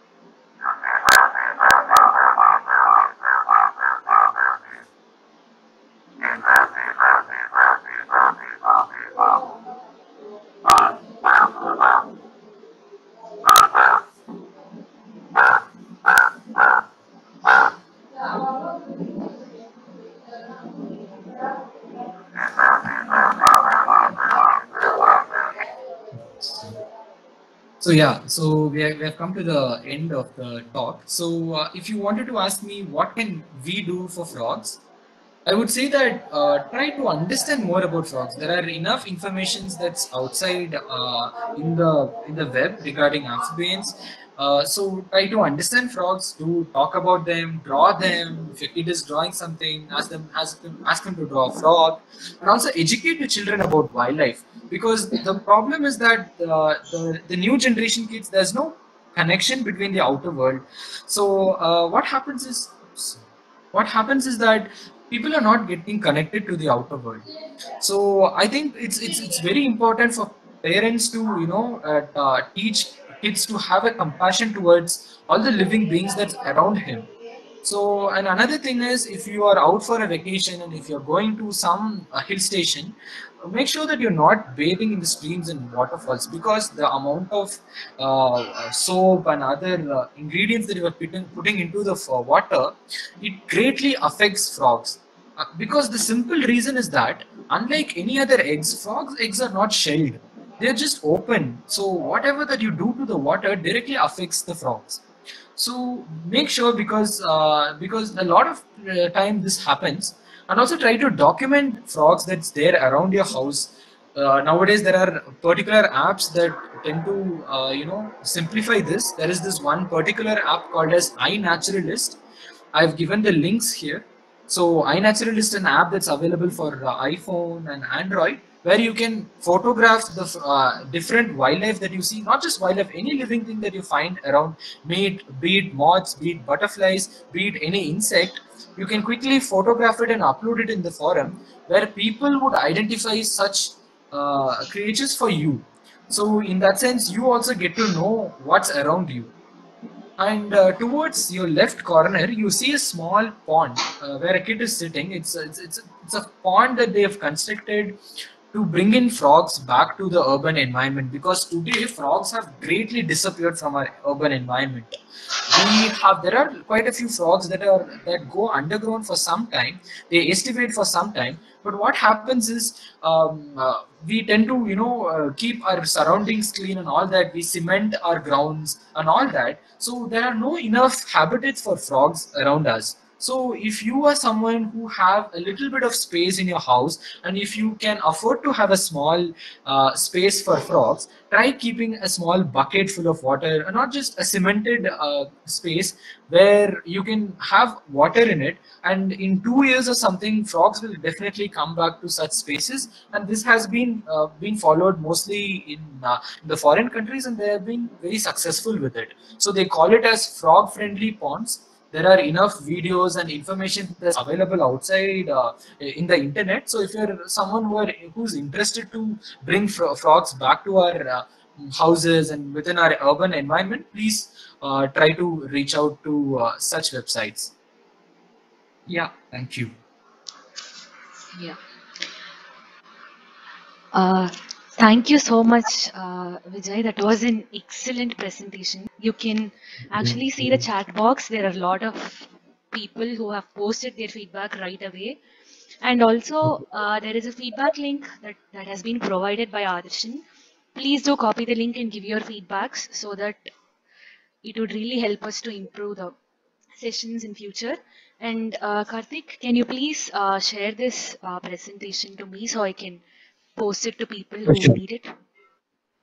So yeah, so we have, we have come to the end of the talk. So uh, if you wanted to ask me what can we do for frogs, I would say that uh, try to understand more about frogs. There are enough informations that's outside uh, in the in the web regarding amphibians. Uh, so try to understand frogs, do talk about them, draw them. If your kid is drawing something, ask them ask them ask them to draw a frog, and also educate the children about wildlife. Because the problem is that uh, the the new generation kids there's no connection between the outer world. So uh, what happens is what happens is that people are not getting connected to the outer world so i think it's it's it's very important for parents to you know uh, uh, teach kids to have a compassion towards all the living beings that's around him so and another thing is if you are out for a vacation and if you're going to some uh, hill station make sure that you're not bathing in the streams and waterfalls because the amount of uh, uh, soap and other uh, ingredients that you are putting, putting into the water it greatly affects frogs. Uh, because the simple reason is that unlike any other eggs frogs eggs are not shelled. They're just open. So whatever that you do to the water directly affects the frogs. So make sure because uh, because a lot of uh, time this happens and also try to document frogs that's there around your house. Uh, nowadays there are particular apps that tend to uh, you know simplify this. There is this one particular app called as iNaturalist. I've given the links here. So iNaturalist is an app that's available for uh, iPhone and Android, where you can photograph the uh, different wildlife that you see, not just wildlife, any living thing that you find around, be it, be it moths, be it butterflies, be it any insect, you can quickly photograph it and upload it in the forum where people would identify such uh, creatures for you. So in that sense, you also get to know what's around you. And uh, towards your left corner, you see a small pond uh, where a kid is sitting. It's, it's, it's, it's a pond that they have constructed to bring in frogs back to the urban environment because today frogs have greatly disappeared from our urban environment. We have there are quite a few frogs that are that go underground for some time. They estivate for some time. But what happens is um, uh, we tend to you know uh, keep our surroundings clean and all that. We cement our grounds and all that. So there are no enough habitats for frogs around us so if you are someone who have a little bit of space in your house and if you can afford to have a small uh, space for frogs, try keeping a small bucket full of water and not just a cemented uh, space where you can have water in it and in two years or something frogs will definitely come back to such spaces. And this has been uh, been followed mostly in uh, the foreign countries and they have been very successful with it. So they call it as frog friendly ponds there are enough videos and information that's available outside uh, in the internet. So if you're someone who are who's interested to bring fro frogs back to our uh, houses and within our urban environment please uh, try to reach out to uh, such websites. Yeah thank you. Yeah. Thank you so much, uh, Vijay. That was an excellent presentation. You can actually see the chat box. There are a lot of people who have posted their feedback right away. And also, uh, there is a feedback link that, that has been provided by Adarshan. Please do copy the link and give your feedbacks so that it would really help us to improve the sessions in future. And uh, Karthick, can you please uh, share this uh, presentation to me so I can post it to people who Sure. need it?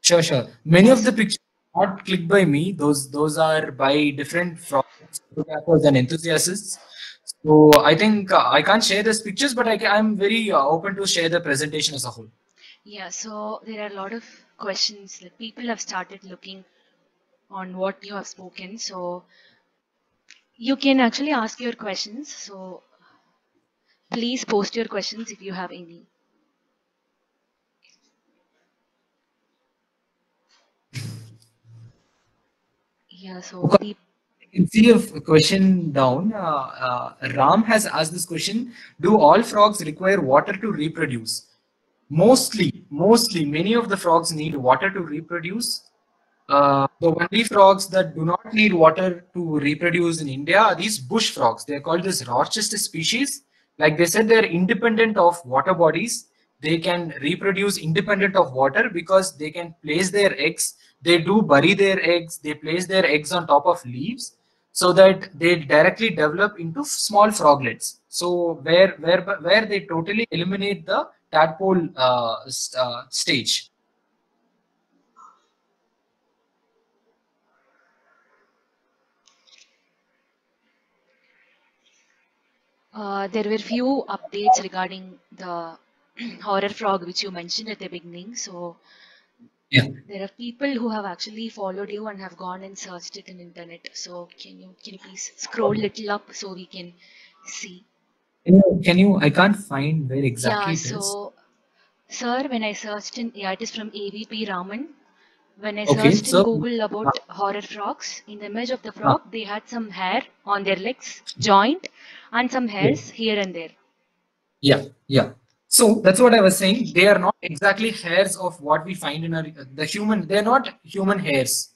Sure, sure. Many of the pictures are not clicked by me. Those those are by different photographers and enthusiasts. So I think uh, I can't share these pictures, but I can, I'm very uh, open to share the presentation as a whole. Yeah, so there are a lot of questions that people have started looking on what you have spoken. So you can actually ask your questions. So please post your questions if you have any. Yeah, so You can see a question down. Uh, uh, Ram has asked this question: Do all frogs require water to reproduce? Mostly, mostly, many of the frogs need water to reproduce. Uh, the only frogs that do not need water to reproduce in India are these bush frogs. They're called this Raorchestes species. Like they said, they're independent of water bodies. They can reproduce independent of water because they can place their eggs. They do bury their eggs. They place their eggs on top of leaves so that they directly develop into small froglets. So where where where they totally eliminate the tadpole uh, uh, stage. Uh, there were few updates regarding the horror frog which you mentioned at the beginning. So Yeah. there are people who have actually followed you and have gone and searched it in internet. So can you can you please scroll little up so we can see? Can you, can you? I can't find where exactly yeah. it is. So, sir, when I searched in yeah, it is from AVP Raman. When I Okay, searched so- in Google about ah. horror frogs, in the image of the ah. frog, they had some hair on their legs joint and some hairs here and there. Yeah, yeah. So that's what I was saying. They are not exactly hairs of what we find in our, the human. They're not human hairs.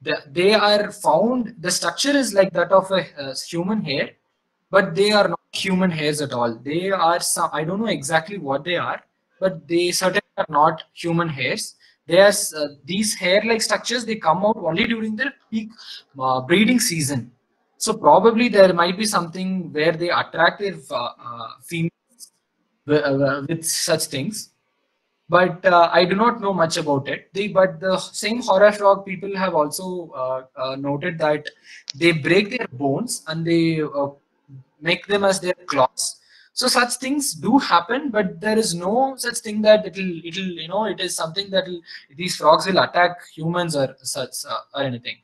The, they are found. The structure is like that of a uh, human hair, but they are not human hairs at all. They are some. I don't know exactly what they are, but they certainly are not human hairs. There's uh, these hair-like structures. They come out only during the peak uh, breeding season. So probably there might be something where they attract their uh, uh, female with, uh, such things but uh, i do not know much about it they, but the same horror frog people have also uh, uh, noted that they break their bones and they uh, make them as their claws. So such things do happen, but there is no such thing that it'll it'll you know it is something that these frogs will attack humans or such uh, or anything.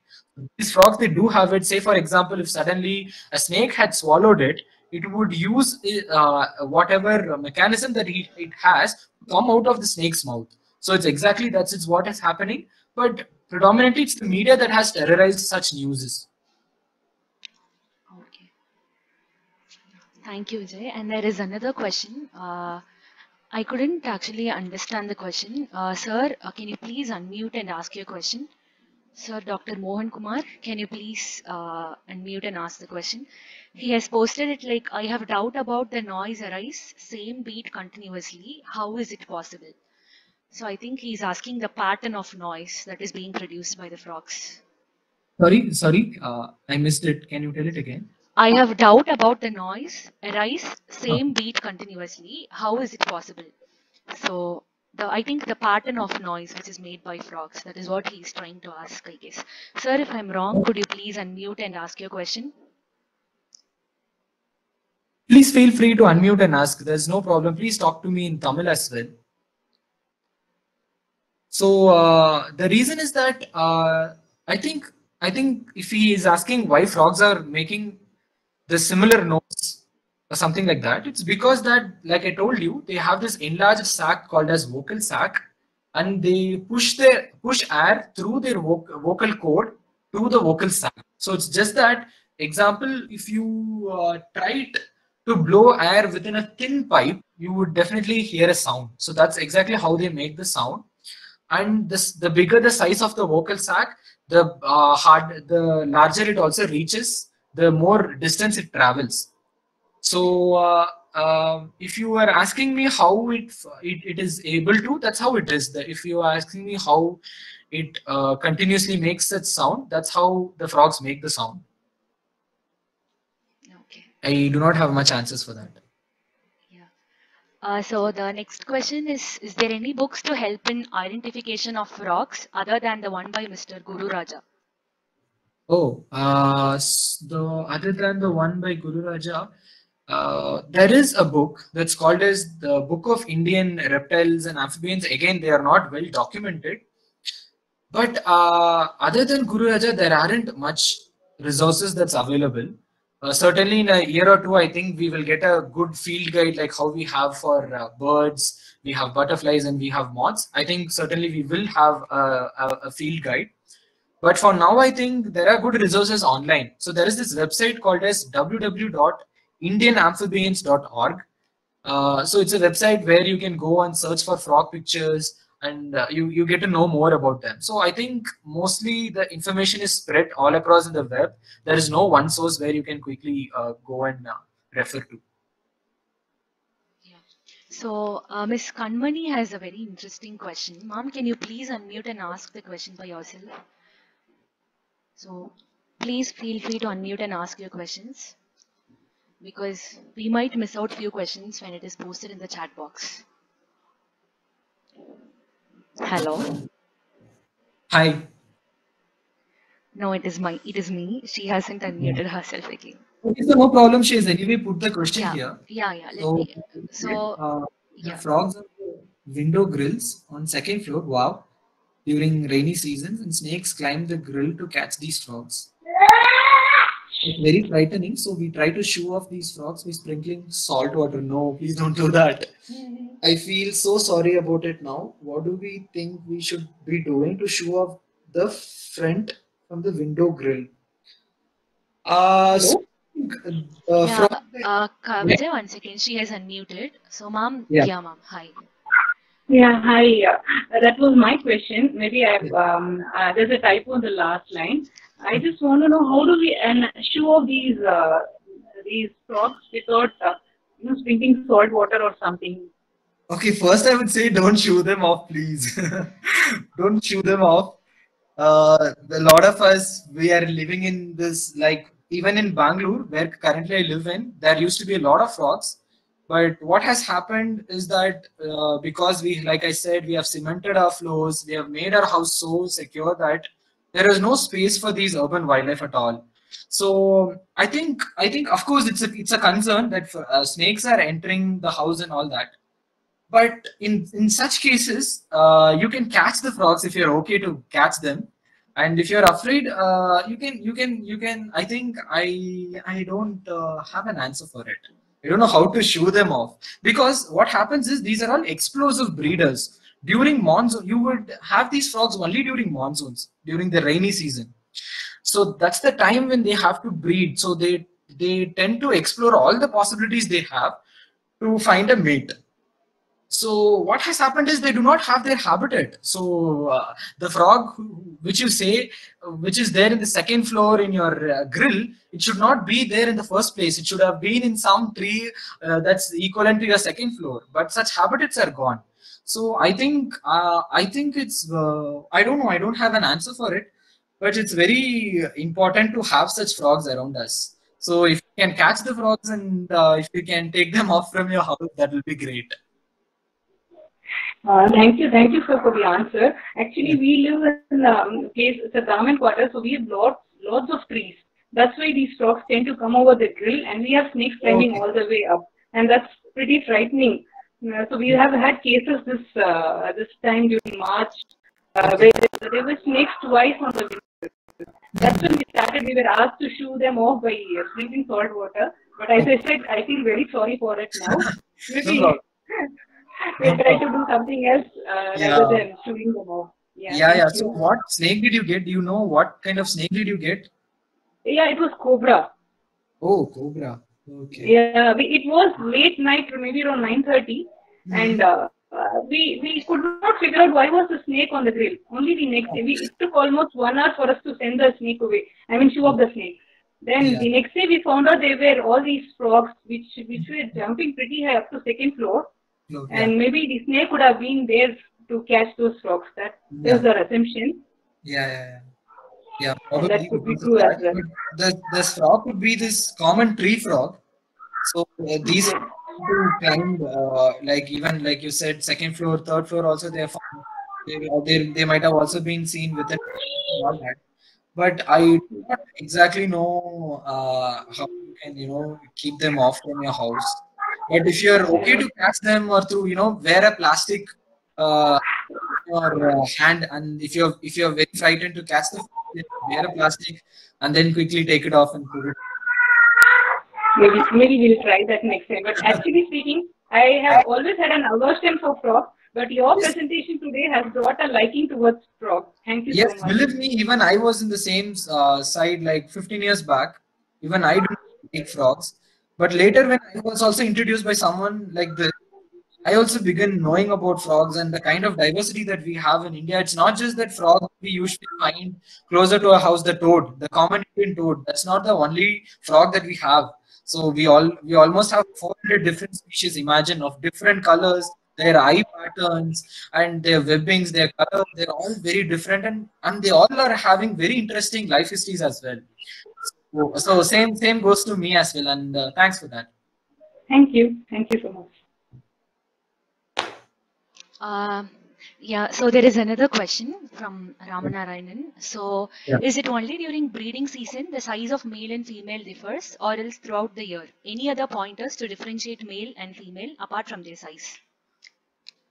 These frogs they do have it. Say for example, if suddenly a snake had swallowed it, it would use uh, whatever mechanism that it, has come out of the snake's mouth. So it's exactly that's it's what is happening. But predominantly it's the media that has terrorized such news. Thank you, Jay. And there is another question. Uh, I couldn't actually understand the question. Uh, sir, uh, can you please unmute and ask your question? Sir, Dr. Mohan Kumar, can you please uh, unmute and ask the question? He has posted it like, I have doubt about the noise arise, same beat continuously. How is it possible? So I think he's asking the pattern of noise that is being produced by the frogs. Sorry, sorry, uh, I missed it. Can you tell it again? I have doubt about the noise arise same beat continuously. How is it possible? So the I think the pattern of noise which is made by frogs that is what he's trying to ask I guess. Sir, if I'm wrong, could you please unmute and ask your question? Please feel free to unmute and ask. There's no problem. Please talk to me in Tamil as well. So uh, the reason is that uh, I think I think if he is asking why frogs are making the similar notes or something like that, it's because that, like I told you, they have this enlarged sac called as vocal sac, and they push their push air through their vocal cord to the vocal sac. So it's just that example, if you uh, try to blow air within a thin pipe, you would definitely hear a sound. So that's exactly how they make the sound. And this, the bigger the size of the vocal sac, the uh, hard, the larger it also reaches the more distance it travels. So uh, uh, if you are asking me how it, it, it is able to, that's how it is. If you are asking me how it uh, continuously makes that sound, that's how the frogs make the sound. I do not have much answers for that. Yeah. Uh, so the next question is, is there any books to help in identification of rocks other than the one by Mr. Guru Raja? Oh, uh, the other than the one by Guru Raja, uh, there is a book that's called as the Book of Indian Reptiles and Amphibians. Again, they are not well documented. But uh, other than Guru Raja, there aren't much resources that's available. Uh, certainly, in a year or two, I think we will get a good field guide like how we have for uh, birds, we have butterflies, and we have moths. I think certainly we will have a, a, a field guide but for now, I think there are good resources online. So there is this website called as www.indianamphibians.org. Uh, so it's a website where you can go and search for frog pictures and uh, you, you get to know more about them. So I think mostly the information is spread all across in the web. There is no one source where you can quickly uh, go and uh, refer to. Yeah. So uh, Ms. Kanmani has a very interesting question. Mom, can you please unmute and ask the question by yourself? So please feel free to unmute and ask your questions because we might miss out few questions when it is posted in the chat box. Hello. Hi. No, it is my it is me. She hasn't unmuted herself again. Okay, so no problem. She has anyway put the question Yeah, here. yeah, yeah. Let So, me. So uh, the yeah. frogs on window grills on second floor. Wow. During rainy seasons, and snakes climb the grill to catch these frogs. It's very frightening. So we try to shoo off these frogs by sprinkling salt water. No, please don't do that. I feel so sorry about it now. What do we think we should be doing to shoo off the front from the window grill? Uh, so, uh, yeah, frog, uh, Ka- Vijay, one second. She has unmuted. So, mom, Yeah. yeah, mom. Hi. Yeah, hi. Uh, that was my question. Maybe I've, um, uh, there's a typo in the last line. I just want to know how do we and shoo off these uh, these frogs without uh, you know sprinkling salt water or something. Okay, first I would say don't shoo them off, please. don't shoo them off. Uh, a lot of us, we are living in this, like, even in Bangalore, where currently I live in, there used to be a lot of frogs. But what has happened is that uh, because we, like I said, we have cemented our floors, we have made our house so secure that there is no space for these urban wildlife at all. So I think I think of course it's a it's a concern that uh, snakes are entering the house and all that. But in in such cases, uh, you can catch the frogs if you're okay to catch them, and if you're afraid, uh, you can you can you can. I think I I don't uh, have an answer for it. I don't know how to shoo them off because what happens is these are all explosive breeders. During monsoon, you would have these frogs only during monsoons, during the rainy season. So that's the time when they have to breed. So they they tend to explore all the possibilities they have to find a mate. So what has happened is they do not have their habitat. So uh, the frog, which you say, which is there in the second floor in your uh, grill, it should not be there in the first place. It should have been in some tree uh, that's equivalent to your second floor. But such habitats are gone. So I think uh, I think it's uh, I don't know. I don't have an answer for it, but it's very important to have such frogs around us. So if you can catch the frogs and uh, if you can take them off from your house, that will be great. Uh, thank you, thank you sir for the answer. Actually, we live in um, place, it's a government quarter, so we have lots, lots of trees. That's why these frogs tend to come over the grill, and we have snakes climbing Okay. all the way up, and that's pretty frightening. Uh, so we have had cases this uh, this time during March uh, where there, were snakes twice on the grill. That's when we started. We were asked to shoo them off by sprinkling salt water. But as I said, I feel very sorry for it now. Maybe problem. we'll try to do something else uh, Yeah. rather than shooting them off. Yeah, Yeah, yeah. So what snake did you get? Do you know what kind of snake did you get? Yeah, it was cobra. Oh, cobra. Okay. Yeah, we, it was late night, maybe around 9:30, Mm-hmm. and uh, we we could not figure out why was the snake on the grill. Only the next day, we, it took almost one hour for us to send the snake away. I mean, shoo off the snake. Then Yeah. the next day, we found out there were all these frogs which which were jumping pretty high up to second floor, No, and maybe the snake could have been there to catch those frogs. That Yeah. is our assumption. Yeah, yeah, yeah. Yeah, And that probably could be true as well. The, this frog could be this common tree frog. So uh, these to climb, uh, like even like you said, second floor, third floor, also they found. They, they, they might have also been seen all that. But I do not exactly know uh, how you can, you know, keep them off from your house. But if you're okay to catch them or to, you know, wear a plastic uh, your uh, hand, and if you're if you're very frightened to catch the fish, wear a plastic and then quickly take it off and put it. Maybe maybe we'll try that next time. But actually speaking, I have always had an aversion for frogs. But your Yes. presentation today has brought a liking towards frogs. Thank you Yes, so much. believe me, even I was in the same uh, side like 15 years back. Even I do like frogs. But later, when I was also introduced by someone like this, I also began knowing about frogs and the kind of diversity that we have in India. It's not just that frogs we usually find closer to our house, the toad, the common Indian toad. That's not the only frog that we have. So we all we almost have 400 different species. Imagine of different colors, their eye patterns and their webbings, their color, they're all very different and, and they all are having very interesting life histories as well. So, so same same goes to me as well. And uh, thanks for that. Thank you. Thank you so much. Uh, yeah, so there is another question from Ramanarayanan. So, Yeah. is it only during breeding season the size of male and female differs, or else throughout the year? Any other pointers to differentiate male and female apart from their size?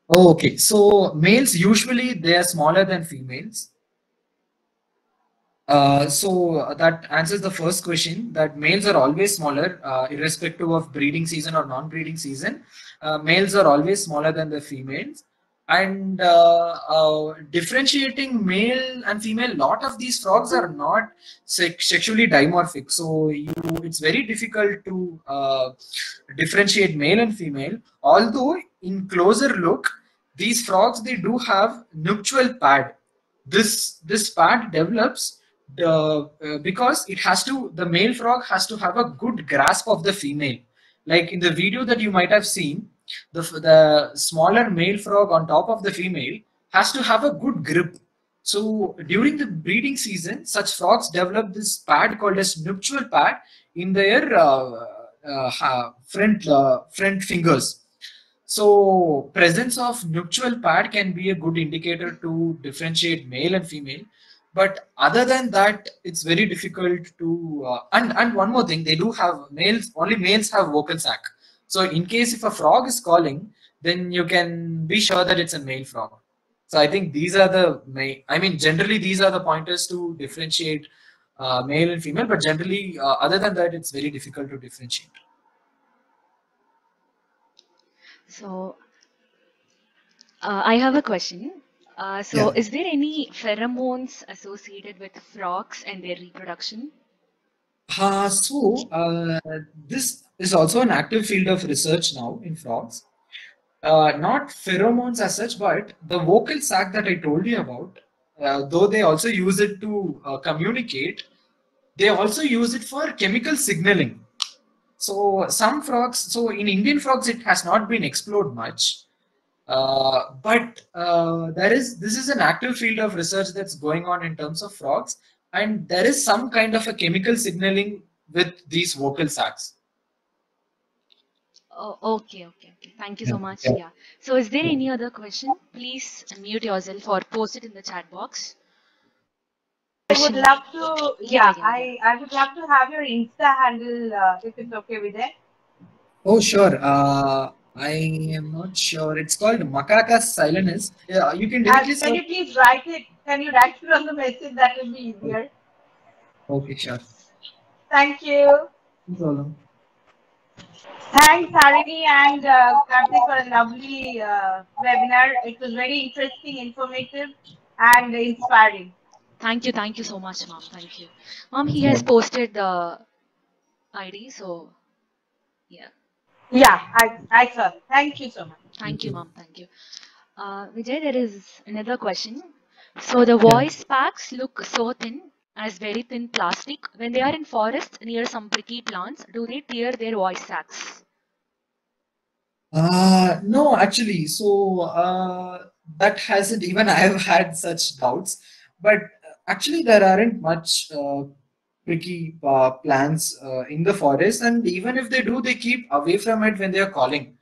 Oh, okay. So males usually they are smaller than females. Uh, so that answers the first question that males are always smaller, uh, irrespective of breeding season or non-breeding season. Uh, males are always smaller than the females. And uh, uh, differentiating male and female, lot of these frogs are not sex- sexually dimorphic. So you, it's very difficult to uh, differentiate male and female. Although in closer look, these frogs they do have nuptial pad. This this pad develops the uh, because it has to the male frog has to have a good grasp of the female. Like in the video that you might have seen, the the smaller male frog on top of the female has to have a good grip. So during the breeding season, such frogs develop this pad called as nuptial pad in their uh, uh, front uh, front fingers. So presence of nuptial pad can be a good indicator to differentiate male and female. but other than that it's very difficult to uh, and and one more thing they do have males only males have vocal sac so in case if a frog is calling then you can be sure that it's a male frog so i think these are the main i mean generally these are the pointers to differentiate uh, male and female but generally uh, other than that it's very difficult to differentiate So, uh, I have a question. Uh, so, Yeah. is there any pheromones associated with frogs and their reproduction? Uh, so, uh, this is also an active field of research now in frogs. Uh, not pheromones as such, but the vocal sac that I told you about, uh, though they also use it to uh, communicate, they also use it for chemical signaling. So, some frogs, so in Indian frogs, it has not been explored much. Uh, but uh, there is this is an active field of research that's going on in terms of frogs and there is some kind of a chemical signaling with these vocal sacs. Oh, okay, okay, okay. Thank you so much. yeah. Yeah. So, is there any other question? Please mute yourself or post it in the chat box. I would love to, Yeah, yeah, yeah, I, I would love to have your Insta handle uh, if it's okay with it. Oh, sure. Uh, I am not sure. It's called Macacus silenus. Yeah, you can And directly can you please write it? Can you write it on the message? That will be easier. Okay, sure. Thank you. No problem. Thanks, Harini and uh, Karthick for a lovely uh, webinar. It was very interesting, informative, and inspiring. Thank you, thank you so much, mom. Thank you. Mom, he has posted the ID, so yeah. Yeah, I, I saw. Thank you so much. Thank you, mom. Thank you. Uh, Vijay, there is another question. So the voice sacs look so thin as very thin plastic. When they are in forests near some pricky plants, do they tear their voice sacs? Uh, no, actually, so uh, that hasn't even I have had such doubts, but actually there aren't much uh, pricky uh, plants uh, in the forest, and even if they do, they keep away from it when they are calling.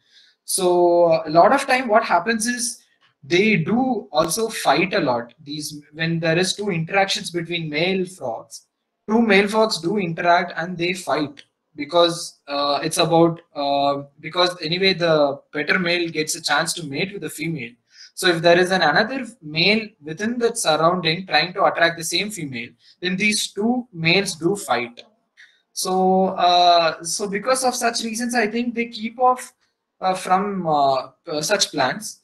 So a lot of time, what happens is they do also fight a lot. These when there is two interactions between male frogs, two male frogs do interact and they fight because uh, it's about uh, because anyway the better male gets a chance to mate with the female. So if there is an another male within that surrounding trying to attract the same female then these two males do fight. So uh, so because of such reasons i think they keep off uh, from uh, such plants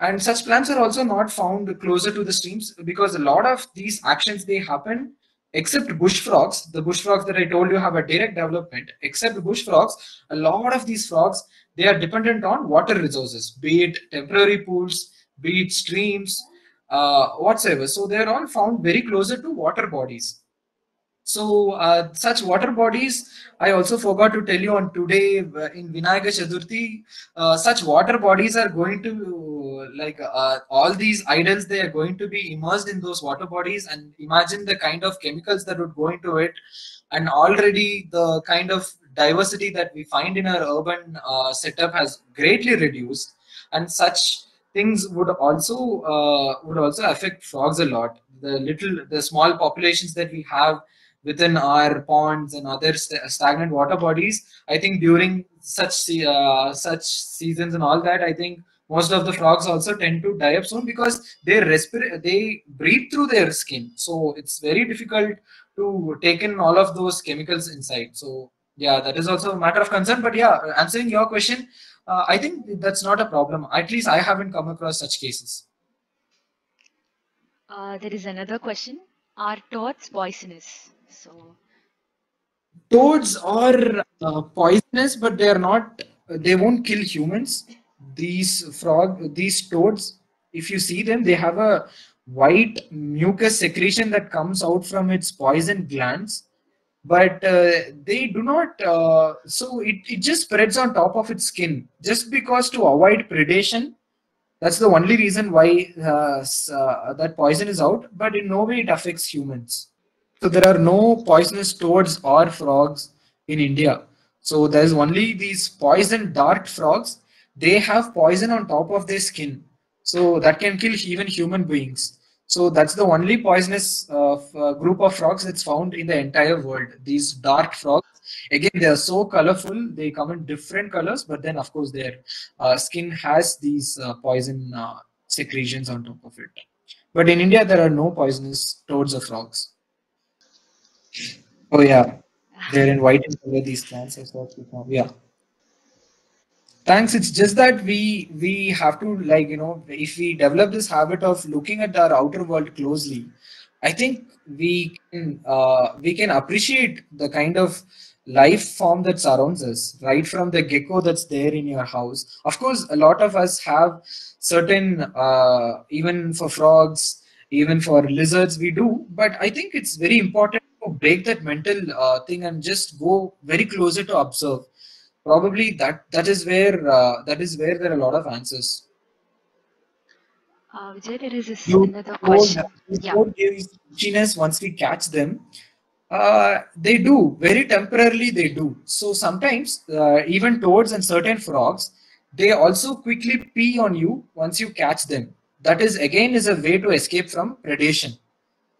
and such plants are also not found closer to the streams because a lot of these actions they happen except bush frogs, the bush frogs that I told you have a direct development, except bush frogs, a lot of these frogs, they are dependent on water resources, be it temporary pools, be it streams, uh, whatsoever. So they're all found very closer to water bodies. So uh, such water bodies, I also forgot to tell you on today uh, in Vinayaka Chaturthi, uh, such water bodies are going to like uh, all these idols, they are going to be immersed in those water bodies and imagine the kind of chemicals that would go into it. And already the kind of diversity that we find in our urban uh, setup has greatly reduced and such things would also uh, would also affect frogs a lot the little the small populations that we have within our ponds and other st- stagnant water bodies. I think during such uh, such seasons and all that i think most of the frogs also tend to die up soon because they respirate they breathe through their skin. So it's very difficult to take in all of those chemicals inside. So yeah that is also a matter of concern. But yeah answering your question uh, i think that's not a problem. At least i haven't come across such cases. Uh, there is another question. Are toads poisonous? So, toads are uh, poisonous but they are not they won't kill humans. These frog these toads if you see them they have a white mucus secretion that comes out from its poison glands. But uh, they do not uh, so it, it just spreads on top of its skin. Just because to avoid predation that's the only reason why uh, uh, that poison is out. But in no way it affects humans so there are no poisonous toads or frogs in India. So there's only these poison dart frogs. They have poison on top of their skin. So that can kill even human beings. So that's the only poisonous uh, uh, group of frogs that's found in the entire world. These dart frogs, again, they are so colorful. They come in different colors, but then of course their uh, skin has these uh, poison uh, secretions on top of it. But in India, there are no poisonous toads or frogs. Oh yeah, they're in white. These plants. I saw before. Yeah. Thanks. It's just that we we have to like you know if we develop this habit of looking at our outer world closely, I think we can uh, we can appreciate the kind of life form that surrounds us, right from the gecko that's there in your house. Of course, a lot of us have certain uh, even for frogs, even for lizards, we do. But I think it's very important to break that mental uh, thing and just go very closer to observe. Probably that that is where uh, that is where there are a lot of answers. Uh, Vijay, there is this you another question. you Yeah. don't give itchiness once we catch them. Uh, they do. Very temporarily they do. So sometimes uh, even toads and certain frogs they also quickly pee on you once you catch them. That is again is a way to escape from predation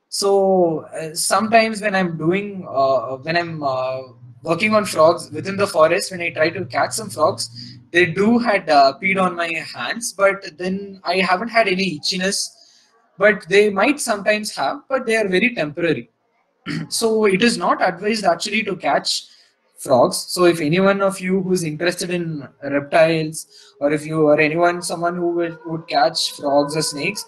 so uh, sometimes when i'm doing uh, when i'm uh, working on frogs within the forest when i try to catch some frogs they do had uh, peed on my hands but then i haven't had any itchiness. But they might sometimes have but they are very temporary. So it is not advised actually to catch frogs. So if anyone of you who's interested in reptiles or if you or anyone someone who would, would catch frogs or snakes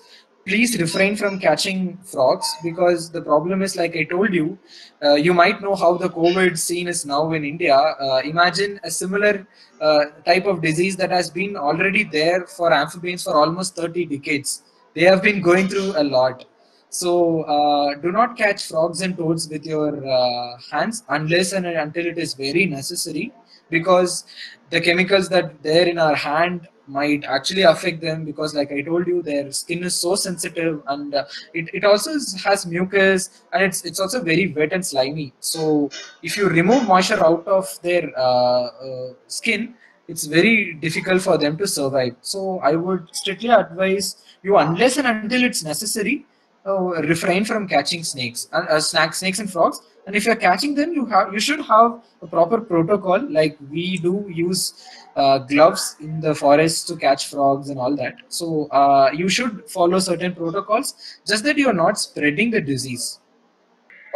please refrain from catching frogs because the problem is like i told you uh, you might know how the covid scene is now in india. Uh, imagine a similar uh, type of disease that has been already there for amphibians for almost 30 decades. They have been going through a lot. So uh, do not catch frogs and toads with your uh, hands unless and until it is very necessary because the chemicals that there in our hand might actually affect them because like i told you their skin is so sensitive and uh, it, it also has mucus and it's it's also very wet and slimy. So if you remove moisture out of their uh, uh, skin it's very difficult for them to survive. So i would strictly advise you unless and until it's necessary uh, refrain from catching snakes and uh, snack snakes and frogs and if you're catching them you have you should have a proper protocol. Like we do use uh, gloves in the forest to catch frogs and all that. So uh, you should follow certain protocols. Just that you are not spreading the disease.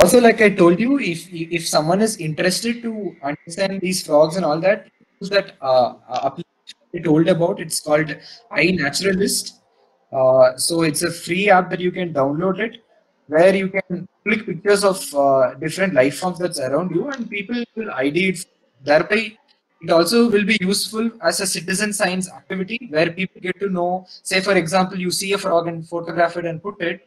Also like i told you if if someone is interested to understand these frogs and all that that uh, application i told about. It's called iNaturalist. Uh, so it's a free app that you can download it where you can click pictures of uh, different life forms that's around you and people will id it. Thereby it also will be useful as a citizen science activity where people get to know say for example you see a frog and photograph it and put it.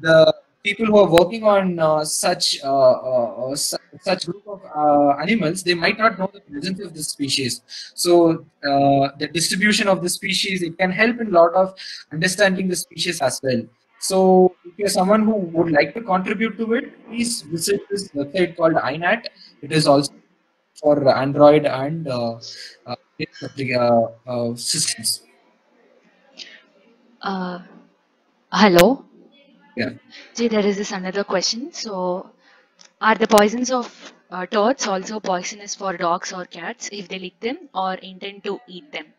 The people who are working on uh, such uh, uh, uh, such group of uh, animals they might not know the presence of this species. So the distribution of the species it can help in a lot of understanding the species as well so if you're someone who would like to contribute to it please visit this website called inat it is also for android and uh, uh, uh, uh, systems Uh, hello. yeah See, there is this another question. So, are the poisons of uh, toads also poisonous for dogs or cats if they lick them or intend to eat them?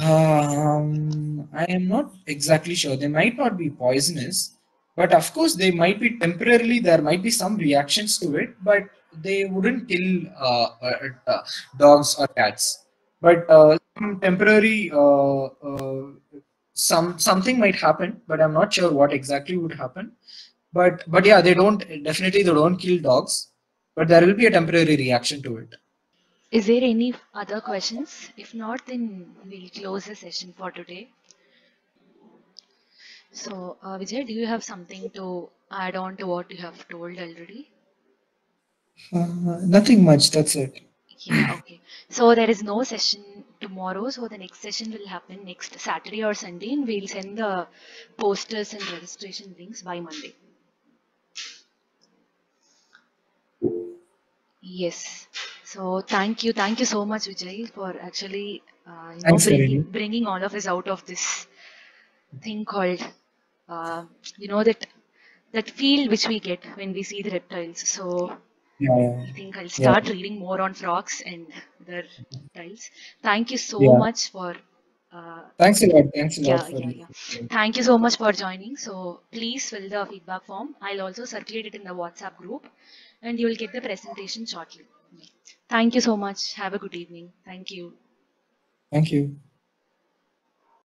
Um, I am not exactly sure. They might not be poisonous, but of course, they might be temporarily, there might be some reactions to it, but they wouldn't kill uh, uh, uh, dogs or cats. But uh, temporary, uh, uh, some something might happen, but I'm not sure what exactly would happen. But but yeah, they don't definitely they don't kill dogs, but there will be a temporary reaction to it. Is there any other questions? If not, then we'll close the session for today. So, uh, Vijay, do you have something to add on to what you have told already? Uh, nothing much. That's it. Yeah, okay. So there is no session tomorrow, so the next session will happen next Saturday or Sunday, and we'll send the posters and registration links by Monday. Yes. So thank you, thank you so much, Vijay, for actually uh, you know bringing, bringing all of us out of this thing called uh, you know that that feel which we get when we see the reptiles. So Yeah, yeah. I think I'll start reading more on frogs and other reptiles. Thank you so Yeah. much for. Uh, Thanks a lot. Thanks a lot yeah, for yeah, yeah. Thank you so much for joining. So please fill the feedback form. I'll also circulate it in the WhatsApp group, and you will get the presentation shortly. Thank you so much. Have a good evening. Thank you. Thank you.